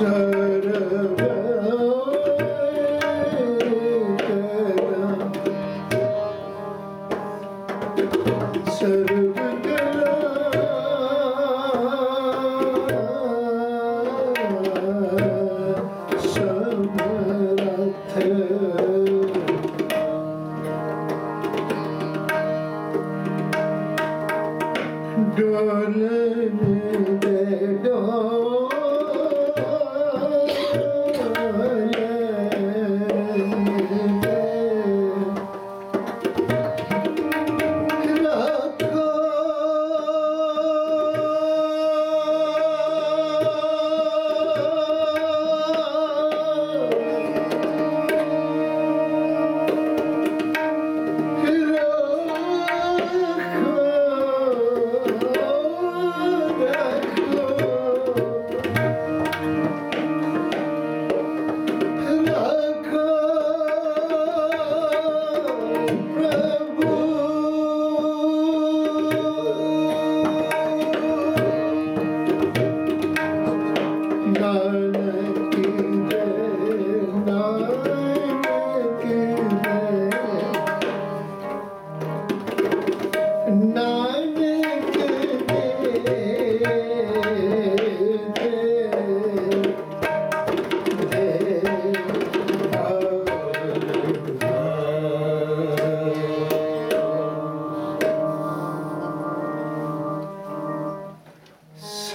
ਸ਼ਰਮ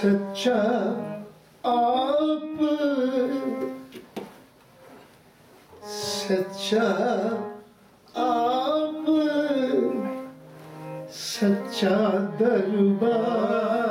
ਸੱਚਾ ਆਪ ਸੱਚਾ ਆਪ ਸੱਚਾ ਦਰਬਾਰ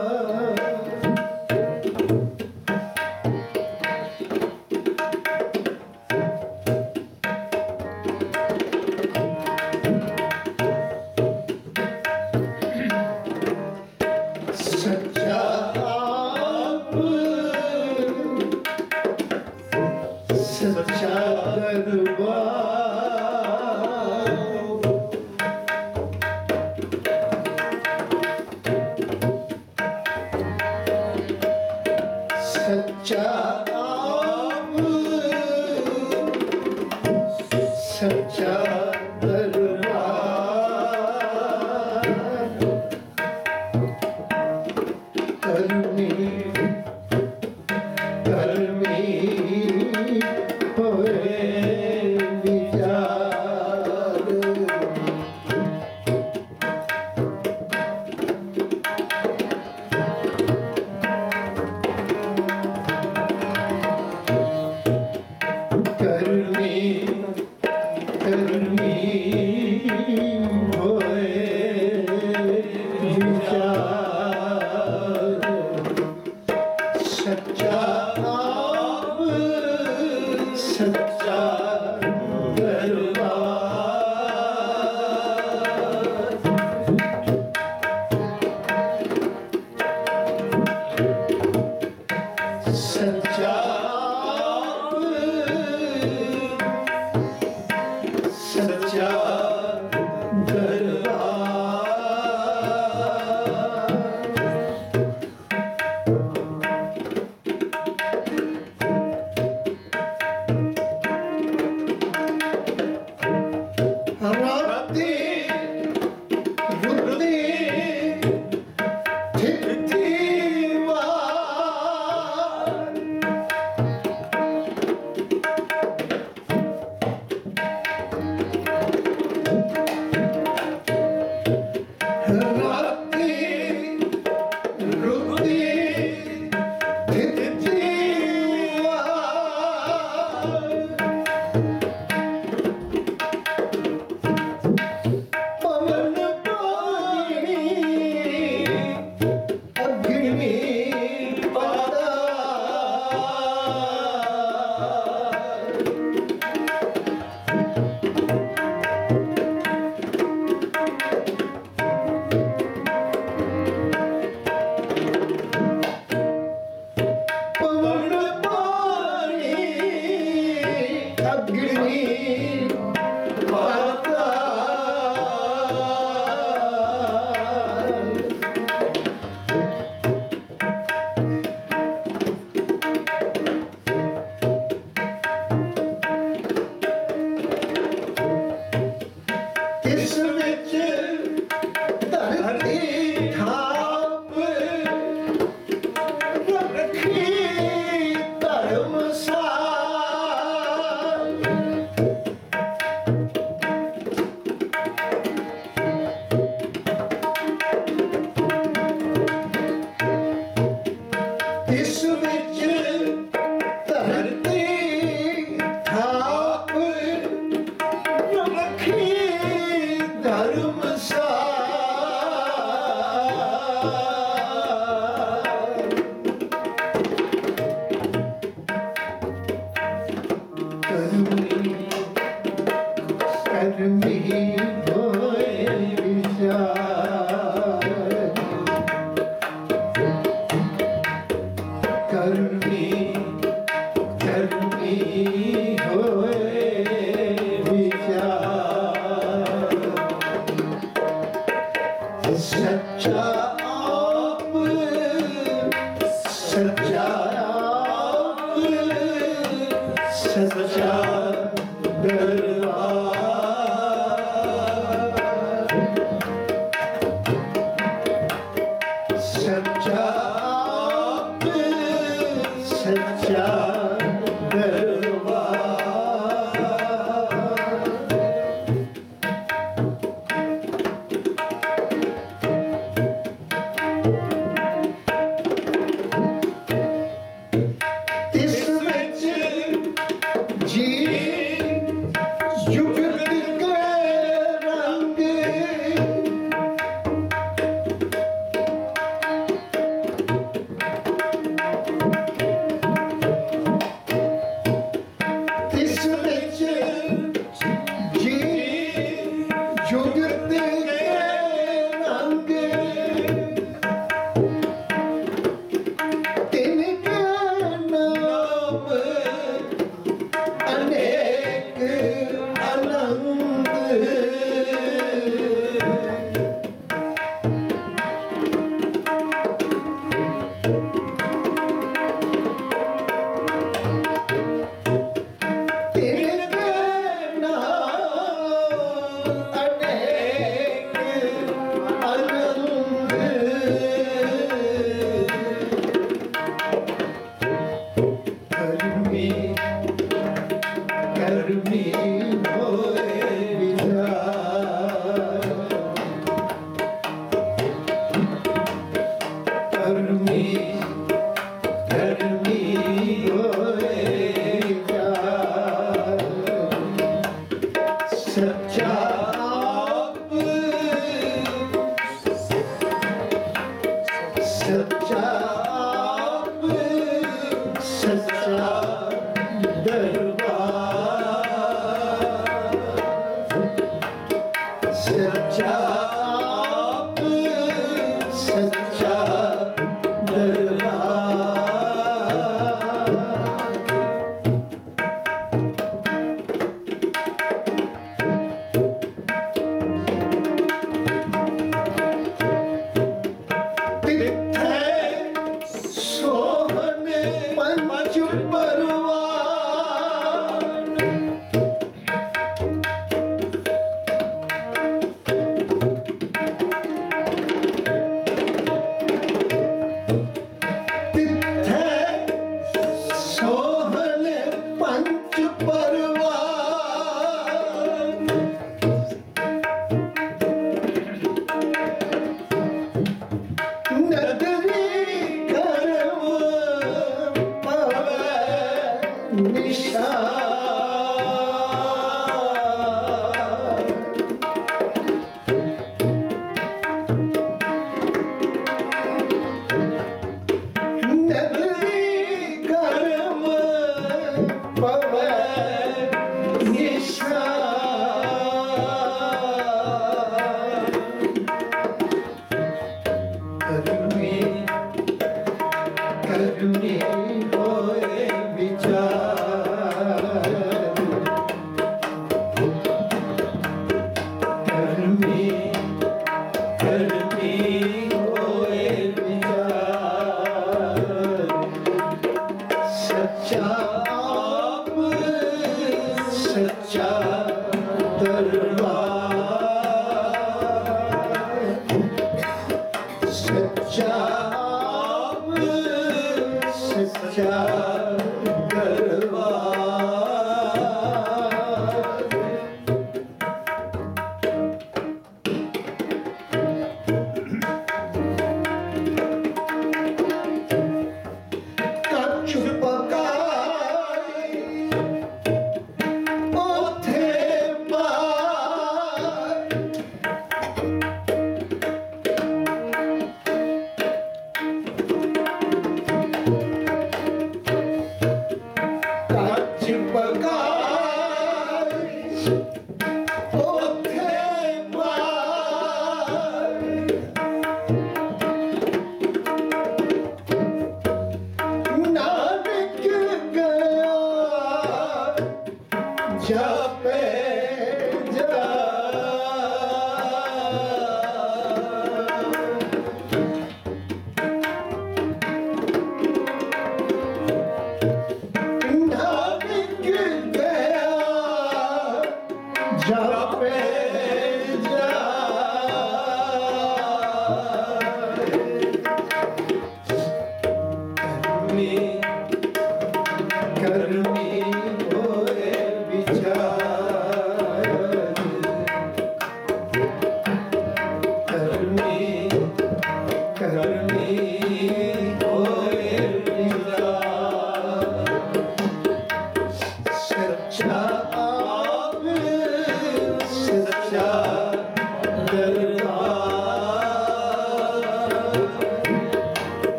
सच्चा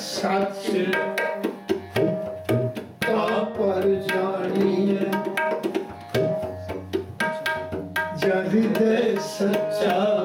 ਸੱਚ ਤਾ ਪਰ ਦੇ ਸੱਚਾ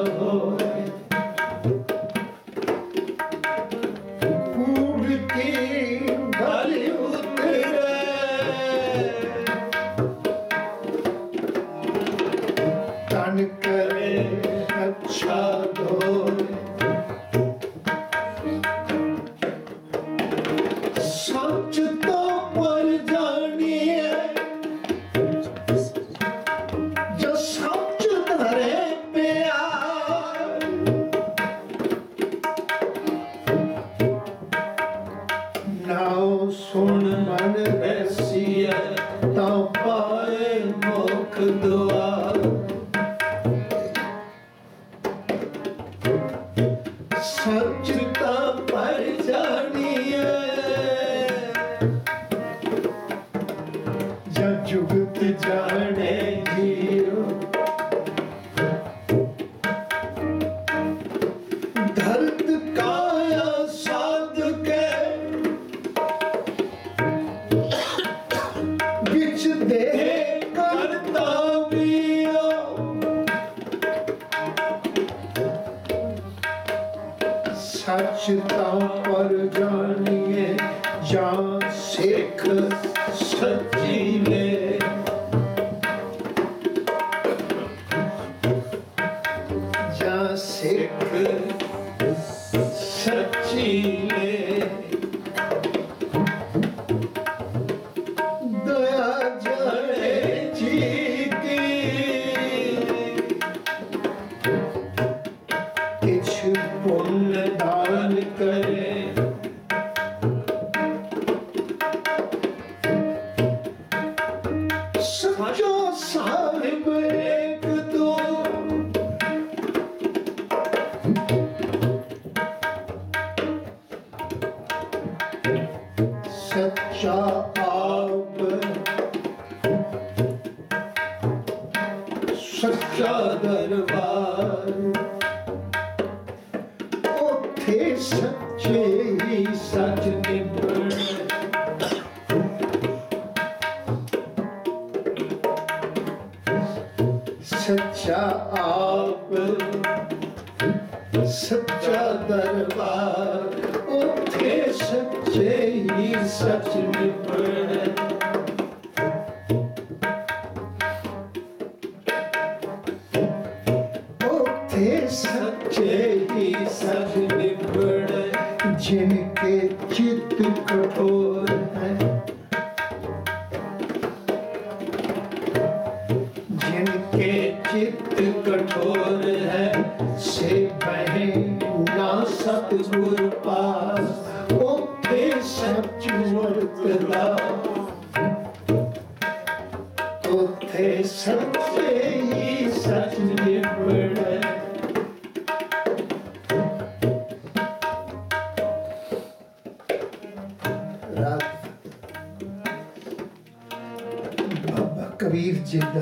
ਕਬੀਰ ਜੀ ਦਾ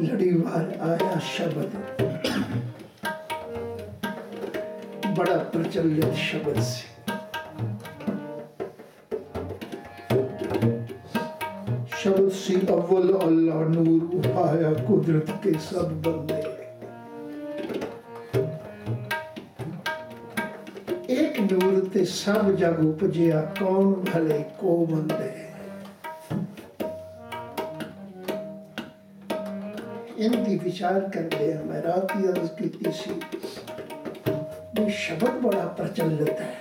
ਲੜੀਵਾਰ ਆਇਆ ਸ਼ਬਦ। ਬੜਾ ਪ੍ਰਚਲਿਤ ਸ਼ਬਦ ਸੀ। ਸ਼ਬਦ ਸੀ, ਅਵਲ ਅੱਲਾ ਨੂਰ ਆਇਆ ਕੁਦਰਤ ਕੇ ਸਭ ਬੰਦੇ। ਇੱਕ ਨੂਰ ਤੇ ਸਭ ਜਗ ਉਪਜਿਆ ਕੌਣ ਭਲੇ ਕੋ ਬੰਦੇ? ਦੀ ਵਿਚਾਰ ਕਰਦੇ ਹਾਂ ਮੈਂ ਰਾਤ ਹੀ ਅਰਜ਼ ਕੀਤੀ ਸੀ ਇਹ ਸ਼ਬਦ ਬੜਾ ਪ੍ਰਚਲਿਤ ਹੈ।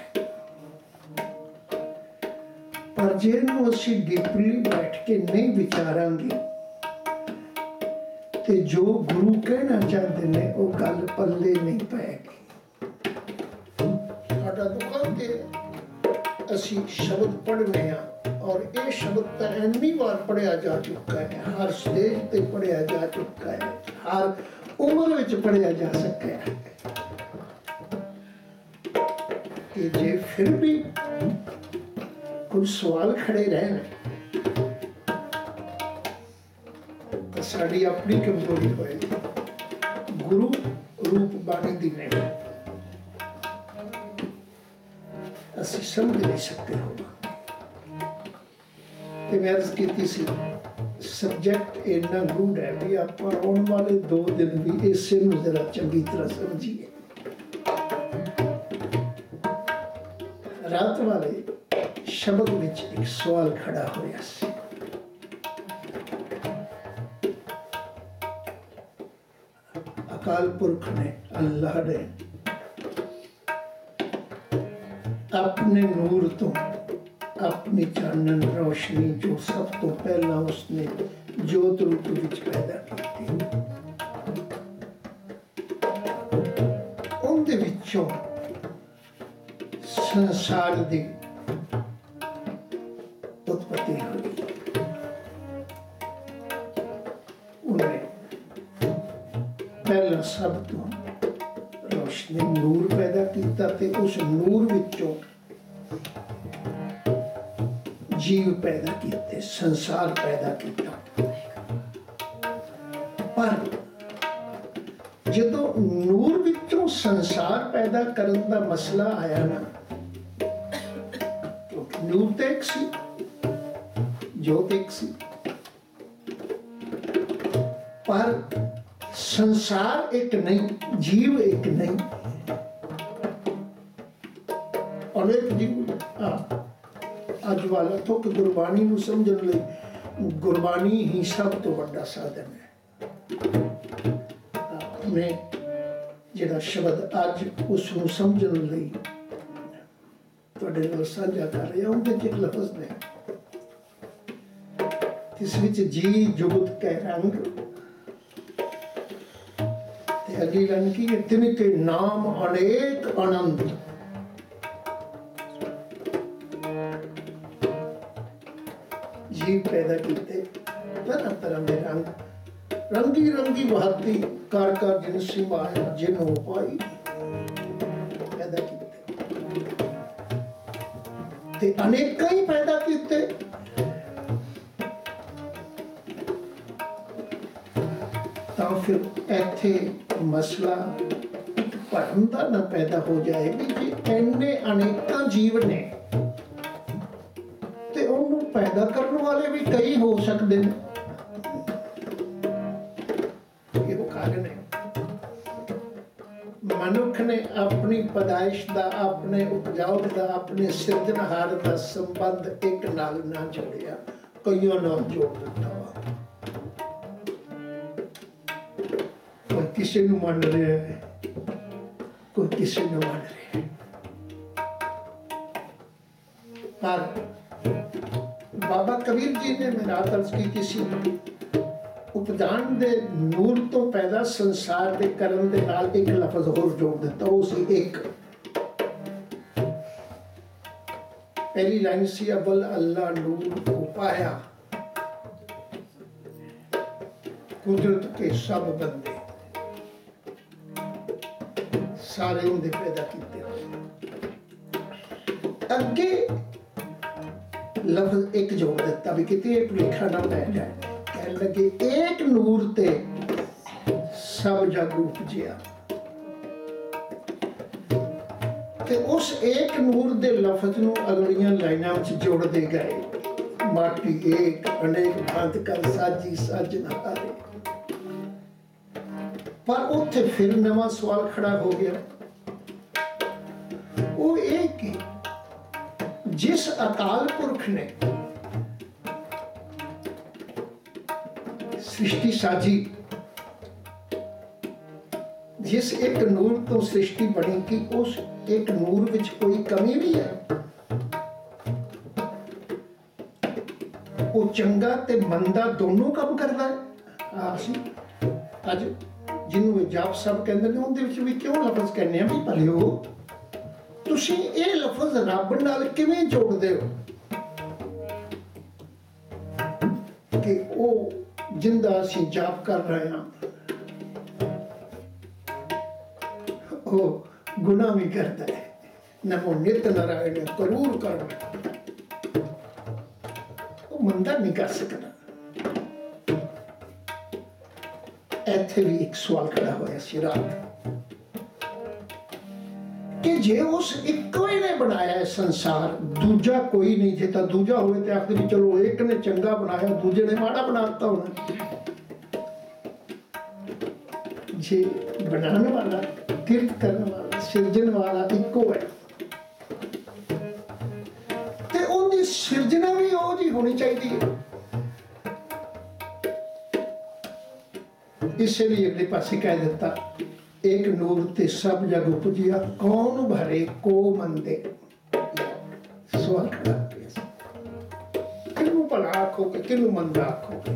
ਪਰ ਜੇ ਨੂੰ ਅਸੀਂ ਡੀਪਲੀ ਬੈਠ ਕੇ ਨਹੀਂ ਵਿਚਾਰਾਂਗੇ, ਤੇ ਜੋ ਗੁਰੂ ਕਹਿਣਾ ਚਾਹੁੰਦੇ ਨੇ, ਉਹ ਗੱਲ ਪੱਲੇ ਨਹੀਂ ਪੈਗੀ ਸਾਡਾ ਦੁਕਾਨ ਤੇ ਅਸੀਂ ਸ਼ਬਦ ਪੜ੍ਹਨੇ ਆ। ਔਰ ਇਹ ਸ਼ਬਦ ਤਾਂ ਇੰਨੀ ਵਾਰ ਪੜਿਆ ਜਾ ਚੁੱਕਾ ਹੈ, ਹਰ ਸਟੇਜ ਤੇ ਪੜਿਆ ਜਾ ਚੁੱਕਾ ਹੈ, ਹਰ ਉਮਰ ਵਿੱਚ ਪੜਿਆ ਜਾ ਸਕਿਆ ਹੈ। ਕਿ ਜੇ ਫਿਰ ਵੀ ਕੋਈ ਸਵਾਲ ਖੜੇ ਰਹਿਣ, ਤਾਂ ਸਾਡੀ ਆਪਣੀ ਕਮਜ਼ੋਰੀ ਹੋਏਗੀ ਗੁਰੂ ਰੂਪ ਬਾਣੀ ਦੀ ਨਹੀਂ ਅਸੀਂ ਸਮਝ ਨਹੀਂ ਸਕਦੇ ਹੋ ਤੇ ਮੈਂ ਅਰਜ਼ ਕੀਤੀ ਸੀ ਸਬਜੈਕਟ ਇੰਨਾ ਗੂੜ ਹੈ ਵੀ ਆਪਾਂ ਆਉਣ ਵਾਲੇ ਦੋ ਦਿਨ ਵੀ ਇਸੇ ਨੂੰ ਜ਼ਰਾ ਚੰਗੀ ਤਰ੍ਹਾਂ ਸਮਝੀਏ। ਰਾਤ ਵਾਲੇ ਸ਼ਬਦ ਵਿੱਚ ਇੱਕ ਸਵਾਲ ਖੜਾ ਹੋਇਆ ਸੀ। ਅਕਾਲ ਪੁਰਖ ਨੇ ਅੱਲਾਹ ਨੇ ਆਪਣੇ ਨੂਰ ਤੋਂ ਆਪਣੀ ਚਾਨਣ ਰੋਸ਼ਨੀ ਜੋ ਸਭ ਤੋਂ ਪਹਿਲਾਂ ਉਸਨੇ ਜੋਤ ਰੂਪ ਵਿੱਚ ਪੈਦਾ ਕੀਤੀ। ਉਹਦੇ ਵਿੱਚੋਂ ਸੰਸਾਰ ਦੀ ਉਤਪਤੀ ਹੋਈ ਉਹਨੇ ਪਹਿਲਾਂ ਸਭ ਤੋਂ ਰੋਸ਼ਨੀ ਨੂਰ ਪੈਦਾ ਕੀਤਾ ਤੇ ਉਸ ਨੂਰ ਵਿੱਚ ਸੰਸਾਰ ਪੈਦਾ ਕੀਤਾ। ਪਰ ਜਦੋਂ ਨੂਰ ਵਿੱਚੋਂ ਸੰਸਾਰ ਪੈਦਾ ਕਰਨ ਦਾ ਮਸਲਾ ਆਇਆ ਨਾ ਕਿਉਂਕਿ ਨੂਰ ਤੇ ਇੱਕ ਸੀ ਜੋਤ ਇੱਕ ਸੀ। ਪਰ ਸੰਸਾਰ ਇੱਕ ਨਹੀਂ, ਜੀਵ ਅੱਜ ਗੁਰਬਾਣੀ ਨੂੰ ਸਮਝਣ ਲਈ ਗੁਰਬਾਣੀ ਹੀ ਸਭ ਤੋਂ ਵੱਡਾ ਸਾਧਨ ਹੈ। ਮੈਂ ਜਿਹੜਾ ਸ਼ਬਦ ਅੱਜ ਉਸ ਨੂੰ ਸਮਝਣ ਲਈ ਤੁਹਾਡੇ ਨਾਲ ਸਾਂਝਾ ਕਰ ਰਿਹਾ ਉਹਦੇ ਚ ਲਫ਼ਜ਼ ਨੇ ਇਸ ਵਿੱਚ ਜੀ ਜੁਗਤ ਕਹਿ ਰੰਗ। ਤੇ ਅਗਲੀ ਲਾਈਨ ਕੀ ਹੈ? ਤਿਨ ਕੇ ਨਾਮ ਅਨੇਕ ਅਨੰਤ ਜੀਵ ਪੈਦਾ ਕੀਤੇ। ਤਰ੍ਹਾਂ ਤਰ੍ਹਾਂ ਦੇ ਰੰਗ। ਰੰਗੀ ਰੰਗੀ ਬਹਾਤੀ ਕਰ ਕਰ ਜਿਨ ਸਿਮਾਇਆ, ਜਿਨ ਹੋ ਪਾਈ। ਪੈਦਾ ਕੀਤੇ। ਤੇ ਅਨੇਕਾਂ ਹੀ ਪੈਦਾ ਕੀਤੇ। ਤਾਂ ਫਿਰ ਇੱਥੇ ਮਸਲਾ ਇੱਕ ਭਰਮ ਦਾ ਨਾ ਪੈਦਾ ਹੋ ਜਾਏ ਵੀ ਜੇ ਇੰਨੇ ਅਨੇਕਾਂ ਜੀਵ ਨੇ ਕਈ ਹੋ ਸਕਦੇ ਨੇ। ਇਹ ਉਹ ਕਾਰਨ ਹੈ। ਮਨੁੱਖ ਨੇ ਆਪਣੀ ਪਦਾਇਸ਼ ਦਾ ਆਪਣੇ ਉਪਜਾਊ ਦਾ ਆਪਣੇ ਸਿਰਜਣਹਾਰ ਦਾ ਸੰਬੰਧ ਇੱਕ ਨਾਲ ਨਾ ਜੋੜਿਆ। ਕਈਆਂ ਨਾਲ ਜੋੜ ਦਿੱਤਾ ਵਾ। ਕੋਈ ਕਿਸੇ ਨੂੰ ਮੰਨ ਰਿਹਾ ਹੈ ਕੋਈ ਕਿਸੇ ਨੂੰ ਮੰਨ ਰਿਹਾ ਹੈ। ਪਰ ਕਬੀਰ ਮੇਰਾ ਤਰਸ ਕੀਤੀ ਸੀ। ਉਪਦਾਨ ਦੇ ਨੂਰ ਤੋਂ ਪੈਦਾ ਸੰਸਾਰ ਦੇ ਕਰਨ ਦੇ ਨਾਲ ਇੱਕ ਲਫ਼ਜ਼ ਹੋਰ ਜੋੜ ਦਿੱਤਾ, ਉਹ ਸੀ ਇੱਕ। ਪਹਿਲੀ ਲਾਈਨ ਸੀ ਅਬਲ ਅੱਲਾ ਨੂਰ ਉਪਾਇਆ ਕੁਦਰਤ ਕੇ ਸਭ ਬੰਦੇ। ਸਾਰੇ ਉਹਦੇ ਪੈਦਾ ਕੀਤੇ। ਅੱਗੇ ਲਫ਼ਜ਼ ਇੱਕ ਜੋੜ ਦਿੱਤਾ ਵੀ ਕਿਤੇ ਭੁਲੇਖਾ ਨਾ ਪੈ ਜਾਏ। ਕਹਿਣ ਲੱਗੇ ਇੱਕ ਨੂਰ ਤੇ ਸਭ ਜਗ ਉਪਜਿਆ। ਤੇ ਉਸ ਇੱਕ ਨੂਰ ਦੇ ਲਫ਼ਜ਼ ਨੂੰ ਅਗਲੀਆਂ ਲਾਈਨਾਂ ਵਿੱਚ ਜੋੜਦੇ ਗਏ। ਮਾਟੀ ਏਕ, ਅਨੇਕ ਭਾਂਤ ਕਰ ਸਾਜੀ ਸਾਜਨ ਹਾਰੇ। ਪਰ ਉੱਥੇ ਫਿਰ ਨਵਾਂ ਸਵਾਲ ਖੜਾ ਹੋ ਗਿਆ। ਉਹ ਇਹ ਕਿ ਜਿਸ ਅਕਾਲ ਪੁਰਖ ਨੇ ਸ੍ਰਿਸ਼ਟੀ ਸਾਜੀ, ਜਿਸ ਇੱਕ ਨੂਰ ਤੋਂ ਸ੍ਰਿਸ਼ਟੀ ਬਣੀ ਕਿ ਉਸ ਇੱਕ ਨੂਰ ਵਿੱਚ ਕੋਈ ਕਮੀ ਵੀ ਹੈ, ਉਹ ਚੰਗਾ ਤੇ ਮੰਦਾ ਦੋਨੋਂ ਕੰਮ ਕਰਦਾ ਹੈ। ਅਸੀਂ ਅੱਜ ਜਿਹਨੂੰ ਜਾਪ ਸਭ ਕਹਿੰਦੇ ਨੇ, ਉਹਦੇ ਵਿੱਚ ਵੀ ਕਿਉਂ ਲਫ਼ਜ਼ ਕਹਿੰਦੇ ਆ ਵੀ ਭਲੇ ਉਹ ਤੁਸੀਂ ਇਹ ਲਫ਼ਜ਼ ਰੱਬ ਨਾਲ ਕਿਵੇਂ ਜੋੜਦੇ ਹੋ? ਕਿ ਉਹ ਜਿੰਦਾ ਅਸੀਂ ਜਾਪ ਕਰ ਰਹੇ ਹਾਂ। ਉਹ ਗੁਨਾਹ ਵੀ ਕਰਦਾ ਹੈ। ਨਮੋ ਨਿਤ ਨਾਰਾਇਣ ਕਰੂਰ ਕਰ। ਉਹ ਮੰਦਾ ਨਹੀਂ ਕਰ ਸਕਦਾ। ਇੱਥੇ ਵੀ ਇੱਕ ਸਵਾਲ ਖੜਾ ਹੋਇਆ ਸੀ ਰਾਤ। ਕਿ ਜੇ ਉਸ ਇੱਕੋ ਹੀ ਨੇ ਬਣਾਇਆ ਹੈ ਸੰਸਾਰ, ਦੂਜਾ ਕੋਈ ਨਹੀਂ, ਜੇ ਤਾਂ ਦੂਜਾ ਹੋਵੇ ਤੇ ਆਖਦੇ ਵੀ ਚਲੋ ਇੱਕ ਨੇ ਚੰਗਾ ਬਣਾਇਆ, ਦੂਜੇ ਨੇ ਮਾੜਾ ਬਣਾਤਾ ਹੋਣਾ। ਜੇ ਬਣਾਉਣ ਵਾਲਾ ਕਿਰਤ ਕਰਨ ਵਾਲਾ, ਸਿਰਜਣ ਵਾਲਾ ਇੱਕੋ ਹੈ। ਤੇ ਉਹਦੀ ਸਿਰਜਣਾ ਵੀ ਉਹ ਜੀ ਹੋਣੀ ਚਾਹੀਦੀ ਹੈ। ਇਸੇ ਲਈ ਅਗਲੇ ਪਾਸੇ ਕਹਿ ਦਿੱਤਾ ਇੱਕ ਨੂਰ ਤੇ ਸਭ ਜਗ ਉਪਜਿਆ, ਕੌਣ ਭਰੇ, ਕੋ ਮੰਦੇ? ਸਵਾਲ ਖੜਾ ਭਲਾ ਆਖੋਗੇ, ਕਿਹਨੂੰ ਮੰਦਾ ਆਖੋਗੇ?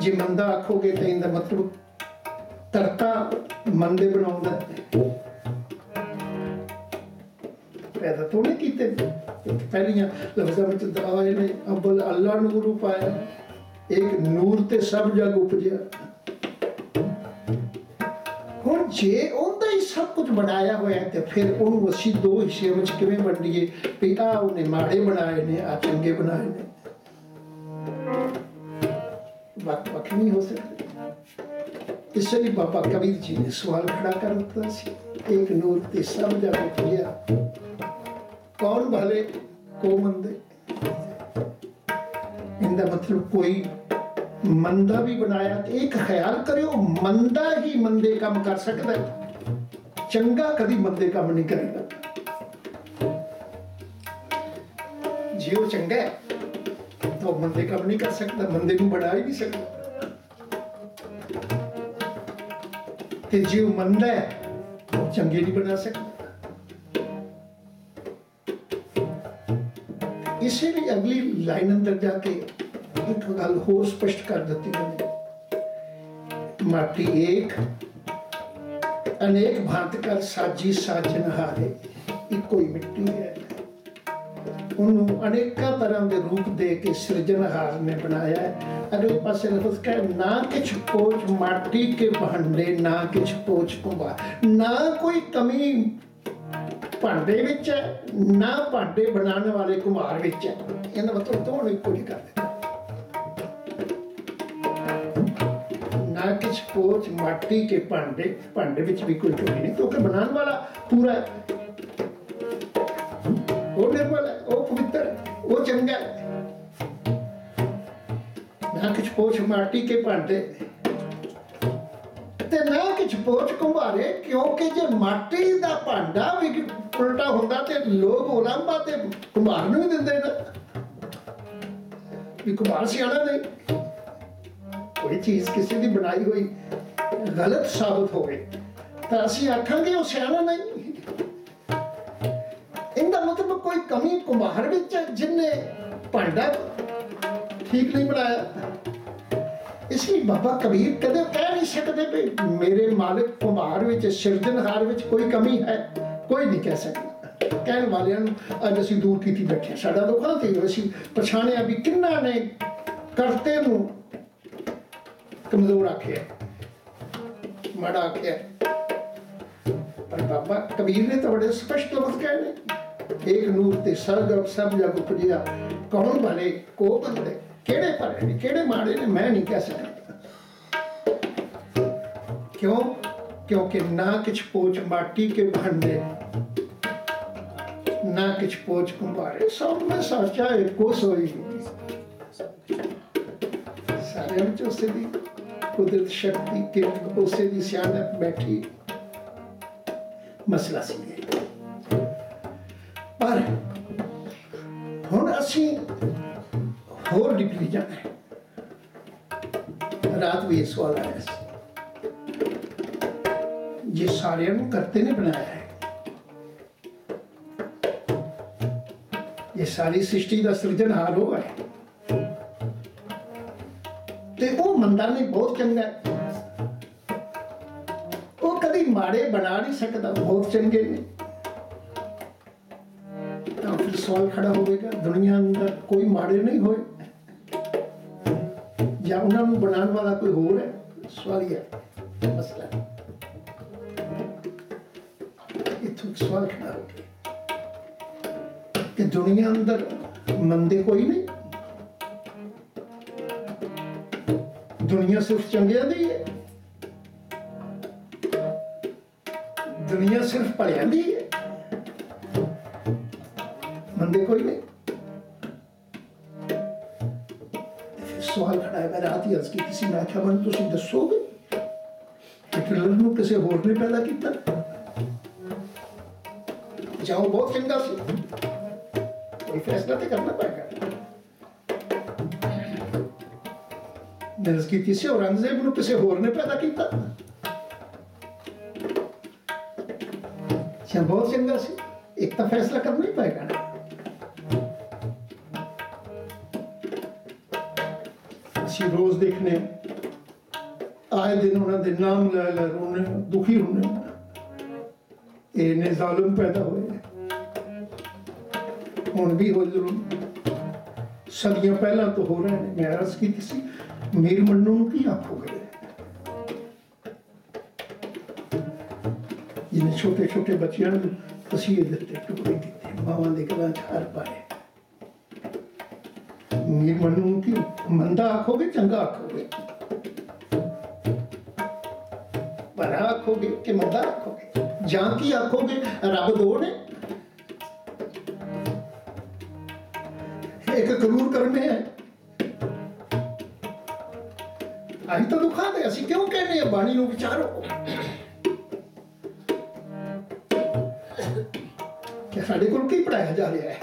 ਜੇ ਮੰਦਾ ਆਖੋਗੇ ਤਾਂ ਇਹਦਾ ਮਤਲਬ ਤਰਤਾ ਮੰਦੇ ਬਣਾਉਂਦਾ ਪੈਦਾ ਤੋਂ ਨਹੀਂ ਕੀਤੇ। ਪਹਿਲੀਆਂ ਲਫ਼ਜ਼ਾਂ ਵਿੱਚ ਦਵਾਏ ਨੇ, ਅਬਲ ਅੱਲਾ ਨੂਰ ਪਾਇਆ ਇੱਕ ਨੂਰ ਤੇ ਸਭ ਜਗ ਉਪਜਿਆ। ਜੇ ਉਹਦਾ ਹੀ ਸਭ ਕੁਝ ਬਣਾਇਆ ਹੋਇਆ ਤੇ ਫਿਰ ਉਹਨੂੰ ਅਸੀਂ ਦੋ ਹਿੱਸਿਆਂ ਵਿੱਚ ਕਿਵੇਂ ਵੰਡੀਏ? ਵੀ ਆ ਉਹਨੇ ਮਾੜੇ ਬਣਾਏ ਨੇ ਆ ਚੰਗੇ ਬਣਾਏ ਨੇ। ਵੱਖ ਵੱਖ ਨਹੀਂ ਹੋ ਸਕਦਾ। ਇਸ ਲਈ ਬਾਬਾ ਕਬੀਰ ਜੀ ਨੇ ਸਵਾਲ ਖੜਾ ਕਰ ਦਿੱਤਾ ਸੀ। ਇੱਕ ਨੂਰ ਤੇ ਸਭ ਜਗ ਉਪਜਿਆ ਕੌਣ ਭਲੇ? ਕੋ ਮੰਦੇ ਇਹਦਾ ਮਤਲਬ ਕੋਈ ਮੰਦਾ ਵੀ ਬਣਾਇਆ ਤੇ ਇੱਕ ਖਿਆਲ ਕਰਿਓ, ਮੰਦਾ ਹੀ ਮੰਦੇ ਕੰਮ ਕਰ ਸਕਦਾ ਹੈ। ਚੰਗਾ ਕਦੀ ਮੰਦੇ ਕੰਮ ਨਹੀਂ ਕਰੇਗਾ ਜੇ ਉਹ ਚੰਗਾ ਹੈ, ਤਾਂ ਉਹ ਮੰਦੇ ਕੰਮ ਨਹੀਂ ਕਰ ਸਕਦਾ, ਮੰਦੇ ਨੂੰ ਬਣਾ ਹੀ ਨਹੀਂ ਸਕਦਾ। ਤੇ ਜੇ ਉਹ ਮੰਦਾ ਹੈ ਉਹ ਚੰਗੇ ਨਹੀਂ ਬਣਾ ਸਕਦਾ। ਇਸੇ ਲਈ ਅਗਲੀ ਲਾਈਨ ਅੰਦਰ ਜਾ ਕੇ ਇੱਕ ਗੱਲ ਹੋਰ ਸਪਸ਼ਟ ਕਰ ਦਿੱਤੀ ਉਹਨੇ ਮਾਟੀ ਏਕ, ਅਨੇਕ ਭਾਂਤ ਕਰ ਸਾਜੀ ਸਾਜਨ ਹਾਰੇ, ਇੱਕੋ ਹੀ ਮਿੱਟੀ ਹੈ। ਉਹਨੂੰ ਅਨੇਕਾਂ ਤਰ੍ਹਾਂ ਦੇ ਰੂਪ ਦੇ ਕੇ ਸਿਰਜਣਹਾਰ ਨੇ ਬਣਾਇਆ ਹੈ। ਅਗਲੇ ਪਾਸੇ ਲਫ਼ਜ਼ ਕਹੇ, ਨਾ ਕਿਛ ਕੋਚ ਮਾਟੀ ਕੇ ਭਾਂਡੇ ਨਾ ਕਿਛ ਪੋਚ ਕੁੰਭਾ ਨਾ ਕੋਈ ਕਮੀ ਭਾਂਡੇ ਵਿੱਚ ਹੈ, ਨਾ ਭਾਂਡੇ ਬਣਾਉਣ ਵਾਲੇ ਕੁਮਾਰ ਵਿੱਚ ਹੈ। ਇਹਦਾ ਮਤਲਬ ਦੋਨੋਂ ਇੱਕੋ ਹੀ। ਕਰ ਦਿੱਤਾ ਨਾ ਕਿਛ ਪੋਚ ਮਾਟੀ ਵਿੱਚ ਵੀ ਕੋਈ ਕਮੀ ਨਹੀਂ, ਕਿਉਂਕਿ ਬਣਾਉਣ ਵਾਲਾ ਪੂਰਾ ਉਹ ਨਿਰਮਲ ਉਹ ਪਵਿੱਤਰ ਉਹ ਚੰਗਾ ਨਾ ਕਿਛ ਪੋਚ ਮਾਟੀ ਕੇ ਭਾਂਡੇ। ਤੇ ਨਾ ਕੁਛ ਪੋਚ ਕੁੰਭਾਰੇ, ਕਿਉਂਕਿ ਜੇ ਮਾਟੀ ਦਾ ਭਾਂਡਾ ਵੀ ਉਲਟਾ ਹੁੰਦਾ ਤੇ ਲੋਕ ਉਲੰਭਾ ਤੇ ਕੁੰਭਾਰ ਨੂੰ ਵੀ ਦਿੰਦੇ ਨੇ। ਵੀ ਕੁੰਭਾਰ ਸਿਆਣਾ ਨਹੀਂ। ਕੋਈ ਚੀਜ਼ ਕਿਸੇ ਦੀ ਬਣਾਈ ਹੋਈ ਗਲਤ ਸਾਬਤ ਹੋਵੇ, ਤਾਂ ਅਸੀਂ ਆਖਾਂਗੇ ਉਹ ਸਿਆਣਾ ਨਹੀਂ। ਇਹਦਾ ਮਤਲਬ ਕੋਈ ਕਮੀ ਕੁੰਭਾਰ ਵਿੱਚ ਹੈ ਭਾਂਡਾ ਠੀਕ ਨਹੀਂ ਬਣਾਇਆ। ਇਸ ਲਈ ਬਾਬਾ ਕਬੀਰ ਕਦੇ ਕਹਿ ਨਹੀਂ ਸਕਦੇ ਵੀ ਮੇਰੇ ਮਾਲਕ ਕੁਮਾਰ ਵਿੱਚ, ਸਿਰਜਣਹਾਰ ਵਿੱਚ ਕੋਈ ਕਮੀ ਹੈ, ਕੋਈ ਨਹੀਂ ਕਹਿ ਸਕਦਾ। ਕਹਿਣ ਵਾਲਿਆਂ ਨੂੰ ਅੱਜ ਅਸੀਂ ਦੂਰ ਕੀਤੀ ਬੈਠੇ ਸਾਡਾ ਦੁੱਖਾਂ ਤੇ ਅਸੀਂ ਪਛਾਣਿਆ ਵੀ ਕਿੰਨਾ ਨੇ ਕਰਤੇ ਨੂੰ ਕਮਜ਼ੋਰ ਆਖਿਆ। ਮਾੜਾ ਆਖਿਆ। ਪਰ ਬਾਬਾ ਕਬੀਰ ਨੇ ਤਾਂ ਬੜੇ ਸਪਸ਼ਟ ਲਫ਼ਜ਼ ਕਹੇ ਨੇ। ਇੱਕ ਨੂਰ ਤੇ ਸਰਗ ਸਭ ਜਗ ਉਪਜਿਆ। ਕੌਣ ਭਲੇ, ਕੋ ਬੰਦੇ ਕਿਹੜੇ ਭਲੇ ਨੇ, ਕਿਹੜੇ ਮਾੜੇ ਨੇ, ਮੈਂ ਨਹੀਂ ਕਹਿ ਸਕਦਾ। ਕਿਉਂ? ਕਿਉਂਕਿ ਨਾ ਕਿਛ ਪੋਚ ਮਾਟੀ ਕੇ ਭਾਂਡੇ, ਨਾ ਕਿਛ ਪੋਚ ਕੁੰਭਾਰੇ। ਸਭ ਮੈਂ ਸਾਚਾ ਇੱਕੋ ਸੋਈ। ਸਾਰਿਆਂ ਵਿੱਚ ਉਸੇ ਦੀ ਕੁਦਰਤ ਸ਼ਕਤੀ ਕਿ ਉਸੇ ਦੀ ਸਿਆਣਪ ਬੈਠੀ ਮਸਲਾ ਸੀ ਪਰ ਹੁਣ ਅਸੀਂ ਹੋਰ ਡਿਪਲੀ ਜਾਣਾ ਹੈ। ਰਾਤ ਵੀ ਇਹ ਸਵਾਲ ਆਇਆ ਸੀ। ਜੇ ਸਾਰਿਆਂ ਨੂੰ ਕਰਤੇ ਨੇ ਬਣਾਇਆ ਹੈ, ਇਹ ਸਾਰੀ ਸ੍ਰਿਸ਼ਟੀ ਦਾ ਸਿਰਜਣਹਾਰ ਹੋਇਆ ਹੈ। ਉਹ ਮੰਦਾ ਨਹੀਂ ਬਹੁਤ ਚੰਗਾ ਉਹ ਕਦੀ ਮਾੜੇ ਬਣਾ ਨਹੀਂ ਸਕਦਾ, ਬਹੁਤ ਚੰਗੇ ਨੇ। ਤਾਂ ਫਿਰ ਸਵਾਲ ਖੜਾ ਹੋਵੇਗਾ, ਦੁਨੀਆ ਅੰਦਰ ਕੋਈ ਮਾੜੇ ਨਹੀਂ ਹੋਏ। ਜਾਂ ਉਹਨਾਂ ਨੂੰ ਬਣਾਉਣ ਵਾਲਾ ਕੋਈ ਹੋਰ ਹੈ? ਸਵਾਲ ਇਹ ਹੈ। ਮਸਲਾ ਇੱਥੋਂ ਇੱਕ ਸਵਾਲ ਖੜਾ ਹੋ ਗਿਆ। ਕਿ ਦੁਨੀਆ ਅੰਦਰ ਮੰਦੇ ਕੋਈ ਨਹੀਂ? ਦੁਨੀਆ ਸਿਰਫ ਚੰਗਿਆਂ ਦੀ ਹੈ? ਦੁਨੀਆ ਸਿਰਫ ਭਲਿਆਂ ਦੀ ਹੈ? ਮੰਦੇ ਕੋਈ ਨਹੀਂ? ਸਵਾਲ ਖੜਾ ਹੈ, ਮੈਂ ਰਾਤ ਹੀ ਅਰਜ਼ ਕੀਤੀ ਸੀ, ਮੈਂ ਕਿਹਾ ਮੈਨੂੰ ਤੁਸੀਂ ਦੱਸੋਗੇ ਹਿਟਲਰ ਨੂੰ ਕਿਸੇ ਹੋਰ ਨੇ ਪੈਦਾ ਕੀਤਾ? ਜਾਂ ਉਹ ਬਹੁਤ ਚੰਗਾ ਸੀ। ਕੋਈ ਫੈਸਲਾ ਤੇ ਕਰਨਾ ਪਏਗਾ। ਦਰਸ ਕੀਤੀ ਸੀ ਔਰੰਗਜ਼ੇਬ ਨੂੰ ਕਿਸੇ ਹੋਰ ਨੇ ਪੈਦਾ ਕੀਤਾ ਜਾਂ ਬਹੁਤ ਚੰਗਾ ਸੀ ਇੱਕ ਤਾਂ ਫੈਸਲਾ ਕਰਨਾ ਹੀ ਪਏਗਾ ਅਸੀਂ ਰੋਜ਼ ਦੇਖਨੇ ਆਏ ਦਿਨ ਉਹਨਾਂ ਦੇ ਨਾਮ ਲੈ ਲੈ ਰੋਣੇ ਦੁਖੀ ਹੋਣੇ ਇਹ ਨੇ ਜ਼ਾਲਮ ਪੈਦਾ ਹੋਏ ਹੁਣ ਵੀ ਹੋ ਜ਼ਰੂਰ ਸਦੀਆਂ ਪਹਿਲਾਂ ਤੋਂ ਹੋ ਰਹੇ ਨੇ ਮੈਂ ਅਰਜ਼ ਕੀਤੀ ਸੀ ਮੇਰ ਮੰਨੂ ਨੂੰ ਕੀ ਆਖੋਗੇ ਜਿਹਨੇ ਛੋਟੇ ਛੋਟੇ ਬੱਚਿਆਂ ਨੂੰ ਤਸੀਹੇ ਦਿੱਤੇ ਟੁਕੜੇ ਦਿੱਤੇ ਮਾਵਾਂ ਦੇ ਗਲਾਂ 'ਚ ਹਰ ਪਾਏ ਮੇਰ ਨੂੰ ਕੀ ਮੰਦਾ ਆਖੋਗੇ ਚੰਗਾ ਆਖੋਗੇ ਭਲਾ ਆਖੋਗੇ ਕਿ ਮੰਦਾ ਆਖੋਗੇ ਜਾਂ ਕੀ ਆਖੋਗੇ ਰੱਬ ਦੋ ਨੇ ਇੱਕ ਕਰੂਰ ਕਰਨੇ ਹੈ ਅਸੀਂ ਤਾਂ ਦੁਖਾਂ ਦੇ ਅਸੀਂ ਕਿਉਂ ਕਹਿੰਦੇ ਆ ਬਾਣੀ ਨੂੰ ਵਿਚਾਰੋ? ਕਿ ਸਾਡੇ ਕੋਲ ਕੀ ਪੜਾਇਆ ਜਾ ਰਿਹਾ ਹੈ?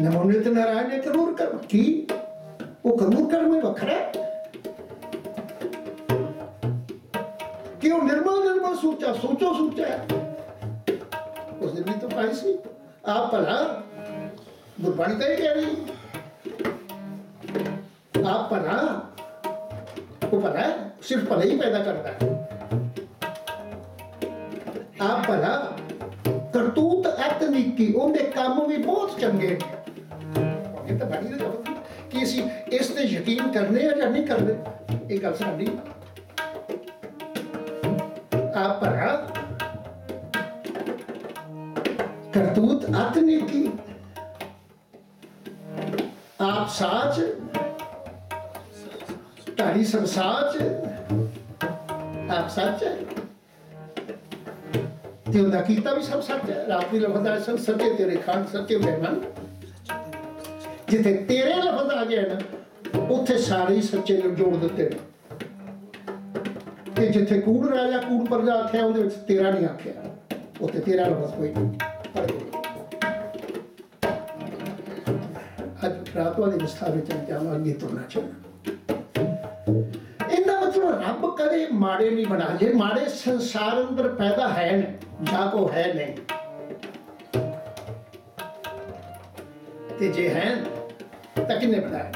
ਨਮੋਨੇ ਤੇ ਨਾਰਾਇਣ ਨੇ ਕਰੂਰ ਕਰ ਕੀ? ਉਹ ਕਰੂਰ ਕਰ ਮੈਂ ਵੱਖਰਾ ਹੈ। ਕਿ ਉਹ ਨਿਰਮਲ ਨਿਰਮਲ ਸੋਚਾ ਸੋਚੋ ਸੋਚਾ ਉਸ ਦਿਨ ਵੀ ਤਾਂ ਪਾਈ ਸੀ। ਆਪ ਭਲਾ, ਗੁਰਬਾਣੀ ਤਾਂ ਇਹ ਕਹਿ ਰਹੀ। ਆਪ ਭਲਾ ਉਹ ਭਲਾ ਹੈ, ਸਿਰਫ ਭਲਾ ਹੀ ਪੈਦਾ ਕਰਦਾ ਹੈ। ਆਪ ਭਲਾ ਕਰਤੂਤ ਐਤਨੀਕੀ ਉਹਦੇ ਕੰਮ ਵੀ ਬਹੁਤ ਚੰਗੇ ਨੇ। ਇਹ ਤਾਂ ਬੜੀ ਦਾ ਕਿ ਅਸੀਂ ਇਸ ਤੇ ਯਕੀਨ ਕਰਨੇ ਆ ਜਾਂ ਨਹੀਂ ਕਰਦੇ? ਇਹ ਗੱਲ ਸਾਡੀ। ਆਪ ਭਲਾ ਕਰਤੂਤ ਅਤਨੀਕੀ ਆਪ ਸਾਚ ਤਾਰੀ ਸਭ ਸਾਚ ਆਪ ਸੱਚ ਹੈ। ਤੇ ਉਹਦਾ ਕੀਤਾ ਵੀ ਸਭ ਸੱਚ ਹੈ। ਰਾਤ ਦੀ ਲਫ਼ਜ਼ ਆਏ ਸੱਚੇ, ਤੇਰੇ ਖਾਨ ਸੱਚੇ ਮਹਿਮਾਨ ਜਿੱਥੇ ਤੇਰੇ ਲਫ਼ਜ਼ ਆ ਗਏ ਨਾ ਉੱਥੇ ਸਾਰੇ ਸੱਚੇ ਨੂੰ ਜੋੜ ਦਿੱਤੇ ਨੇ। ਤੇ ਜਿੱਥੇ ਕੂੜ ਰਾਜਾ, ਕੂੜ ਪਰਜਾ ਆਖਿਆ ਉਹਦੇ ਵਿੱਚ ਤੇਰਾ ਨਹੀਂ ਆਖਿਆ। ਉੱਥੇ ਤੇਰਾ ਲਫ਼ਜ਼ ਕੋਈ ਨਹੀਂ। ਅੱਜ ਰਾਤ ਵਾਲੀ ਵਿਸਥਾਰ ਵਿੱਚ ਜਾਵਾਂ ਅੱਗੇ ਤੁਰਨਾ ਚਾਹੁੰਦਾ ਮਾੜੇ ਨਹੀਂ ਬਣਾ। ਜੇ ਮਾੜੇ ਸੰਸਾਰ ਅੰਦਰ ਪੈਦਾ ਹੈ ਨੇ ਜਾਂ ਕੋ ਹੈ ਨਹੀਂ, ਤੇ ਜੇ ਹੈ ਤਾਂ ਕਿੰਨੇ ਬਣਾਏ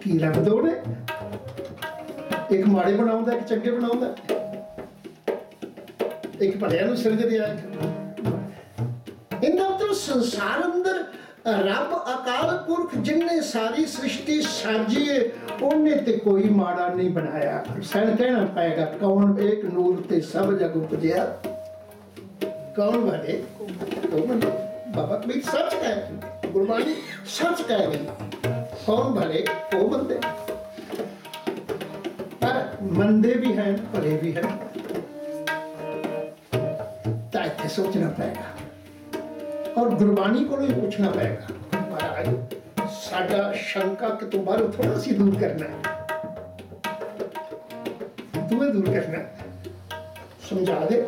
ਕੀ ਰੱਬ ਦੋ ਨੇ? ਇੱਕ ਮਾੜੇ ਬਣਾਉਂਦਾ, ਇੱਕ ਚੰਗੇ ਬਣਾਉਂਦਾ। ਇੱਕ ਭਲਿਆਂ ਨੂੰ ਸਿਰਜ ਦਿਆ ਇਹਦਾ ਮਤਲਬ ਸੰਸਾਰ ਅੰਦਰ ਰੱਬ ਅਕਾਲ ਪੁਰਖ ਜਿਨਨੇ ਸਾਰੀ ਸ੍ਰਿਸ਼ਟੀ ਸਾਜੀ ਉਹਨੇ ਤੇ ਕੋਈ ਮਾੜਾ ਨਹੀਂ ਬਣਾਇਆ। ਸਨ ਕਹਿਣਾ ਪਏਗਾ ਕੌਣ? ਇੱਕ ਨੂਰ ਤੇ ਸਭ ਜਗ ਉਪਜਿਆ। ਕੌਣ ਬਣੇ? ਉਹ ਬਣੇ? ਬਾਬਾ ਕਬੀਰ ਸੱਚ ਹੈ ਗੁਰਬਾਣੀ ਸੱਚ ਕਹਿ ਰਹੀ ਕੌਣ ਭਲੇ ਉਹ ਬੰਦੇ। ਪਰ ਮੰਦੇ ਵੀ ਹਨ, ਭਲੇ ਵੀ ਹਨ। ਸੋਚਣਾ ਪਏਗਾ। ਔਰ ਗੁਰਬਾਣੀ ਕੋਲੋਂ ਹੀ ਪੁੱਛਣਾ ਪਏਗਾ। ਮਹਾਰਾਜ ਸਾਡਾ ਸ਼ੰਕਾ ਕਿਤੋਂ ਬਾਹਰੋਂ ਥੋੜਾ ਸੀ ਦੂਰ ਕਰਨਾ ਹੈ। ਤੂੰ ਦੂਰ ਕਰਨਾ ਸਮਝਾ ਦੇ।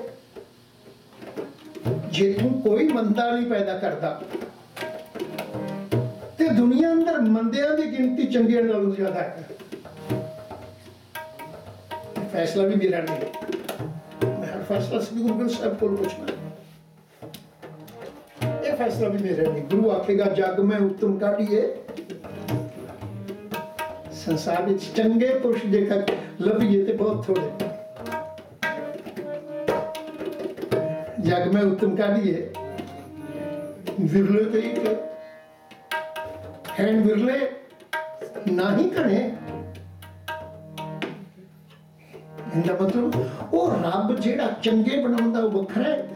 ਜੇ ਤੂੰ ਕੋਈ ਮੰਦਾ ਨਹੀਂ ਪੈਦਾ ਕਰਦਾ, ਤੇ ਦੁਨੀਆ ਅੰਦਰ ਮੰਦਿਆਂ ਦੀ ਗਿਣਤੀ ਚੰਗਿਆਂ ਨਾਲੋਂ ਜ਼ਿਆਦਾ ਹੈ। ਫੈਸਲਾ ਵੀ ਮੇਰਾ ਨਹੀਂ। ਮੈਂ ਹਰ ਫੈਸਲਾ ਸ੍ਰੀ ਗੁਰੂ ਗ੍ਰੰਥ ਸਾਹਿਬ ਕੋਲ ਪੁੱਛਣਾ ਇਹ ਫੈਸਲਾ ਵੀ ਮੇਰਾ ਨਹੀਂ। ਗੁਰੂ ਆਖੇਗਾ, ਜਗ ਮੈਂ ਉਤਮ ਕਾਢੀਏ। ਸੰਸਾਰ ਵਿੱਚ ਚੰਗੇ ਪੁਰਸ਼ ਜੇਕਰ ਲੱਭੀਏ ਤੇ ਬਹੁਤ ਥੋੜੇ ਜਗ ਮੈਂ ਉਤਮ ਕਾਢੀਏ। ਵਿਰਲੇ ਤੇ ਹੀ ਕਿ ਵਿਰਲੇ ਨਹੀਂ ਕਰੇ ਇਹਦਾ ਮਤਲਬ ਉਹ ਰੱਬ ਜਿਹੜਾ ਚੰਗੇ ਬਣਾਉਂਦਾ ਉਹ ਵੱਖਰਾ ਹੈ।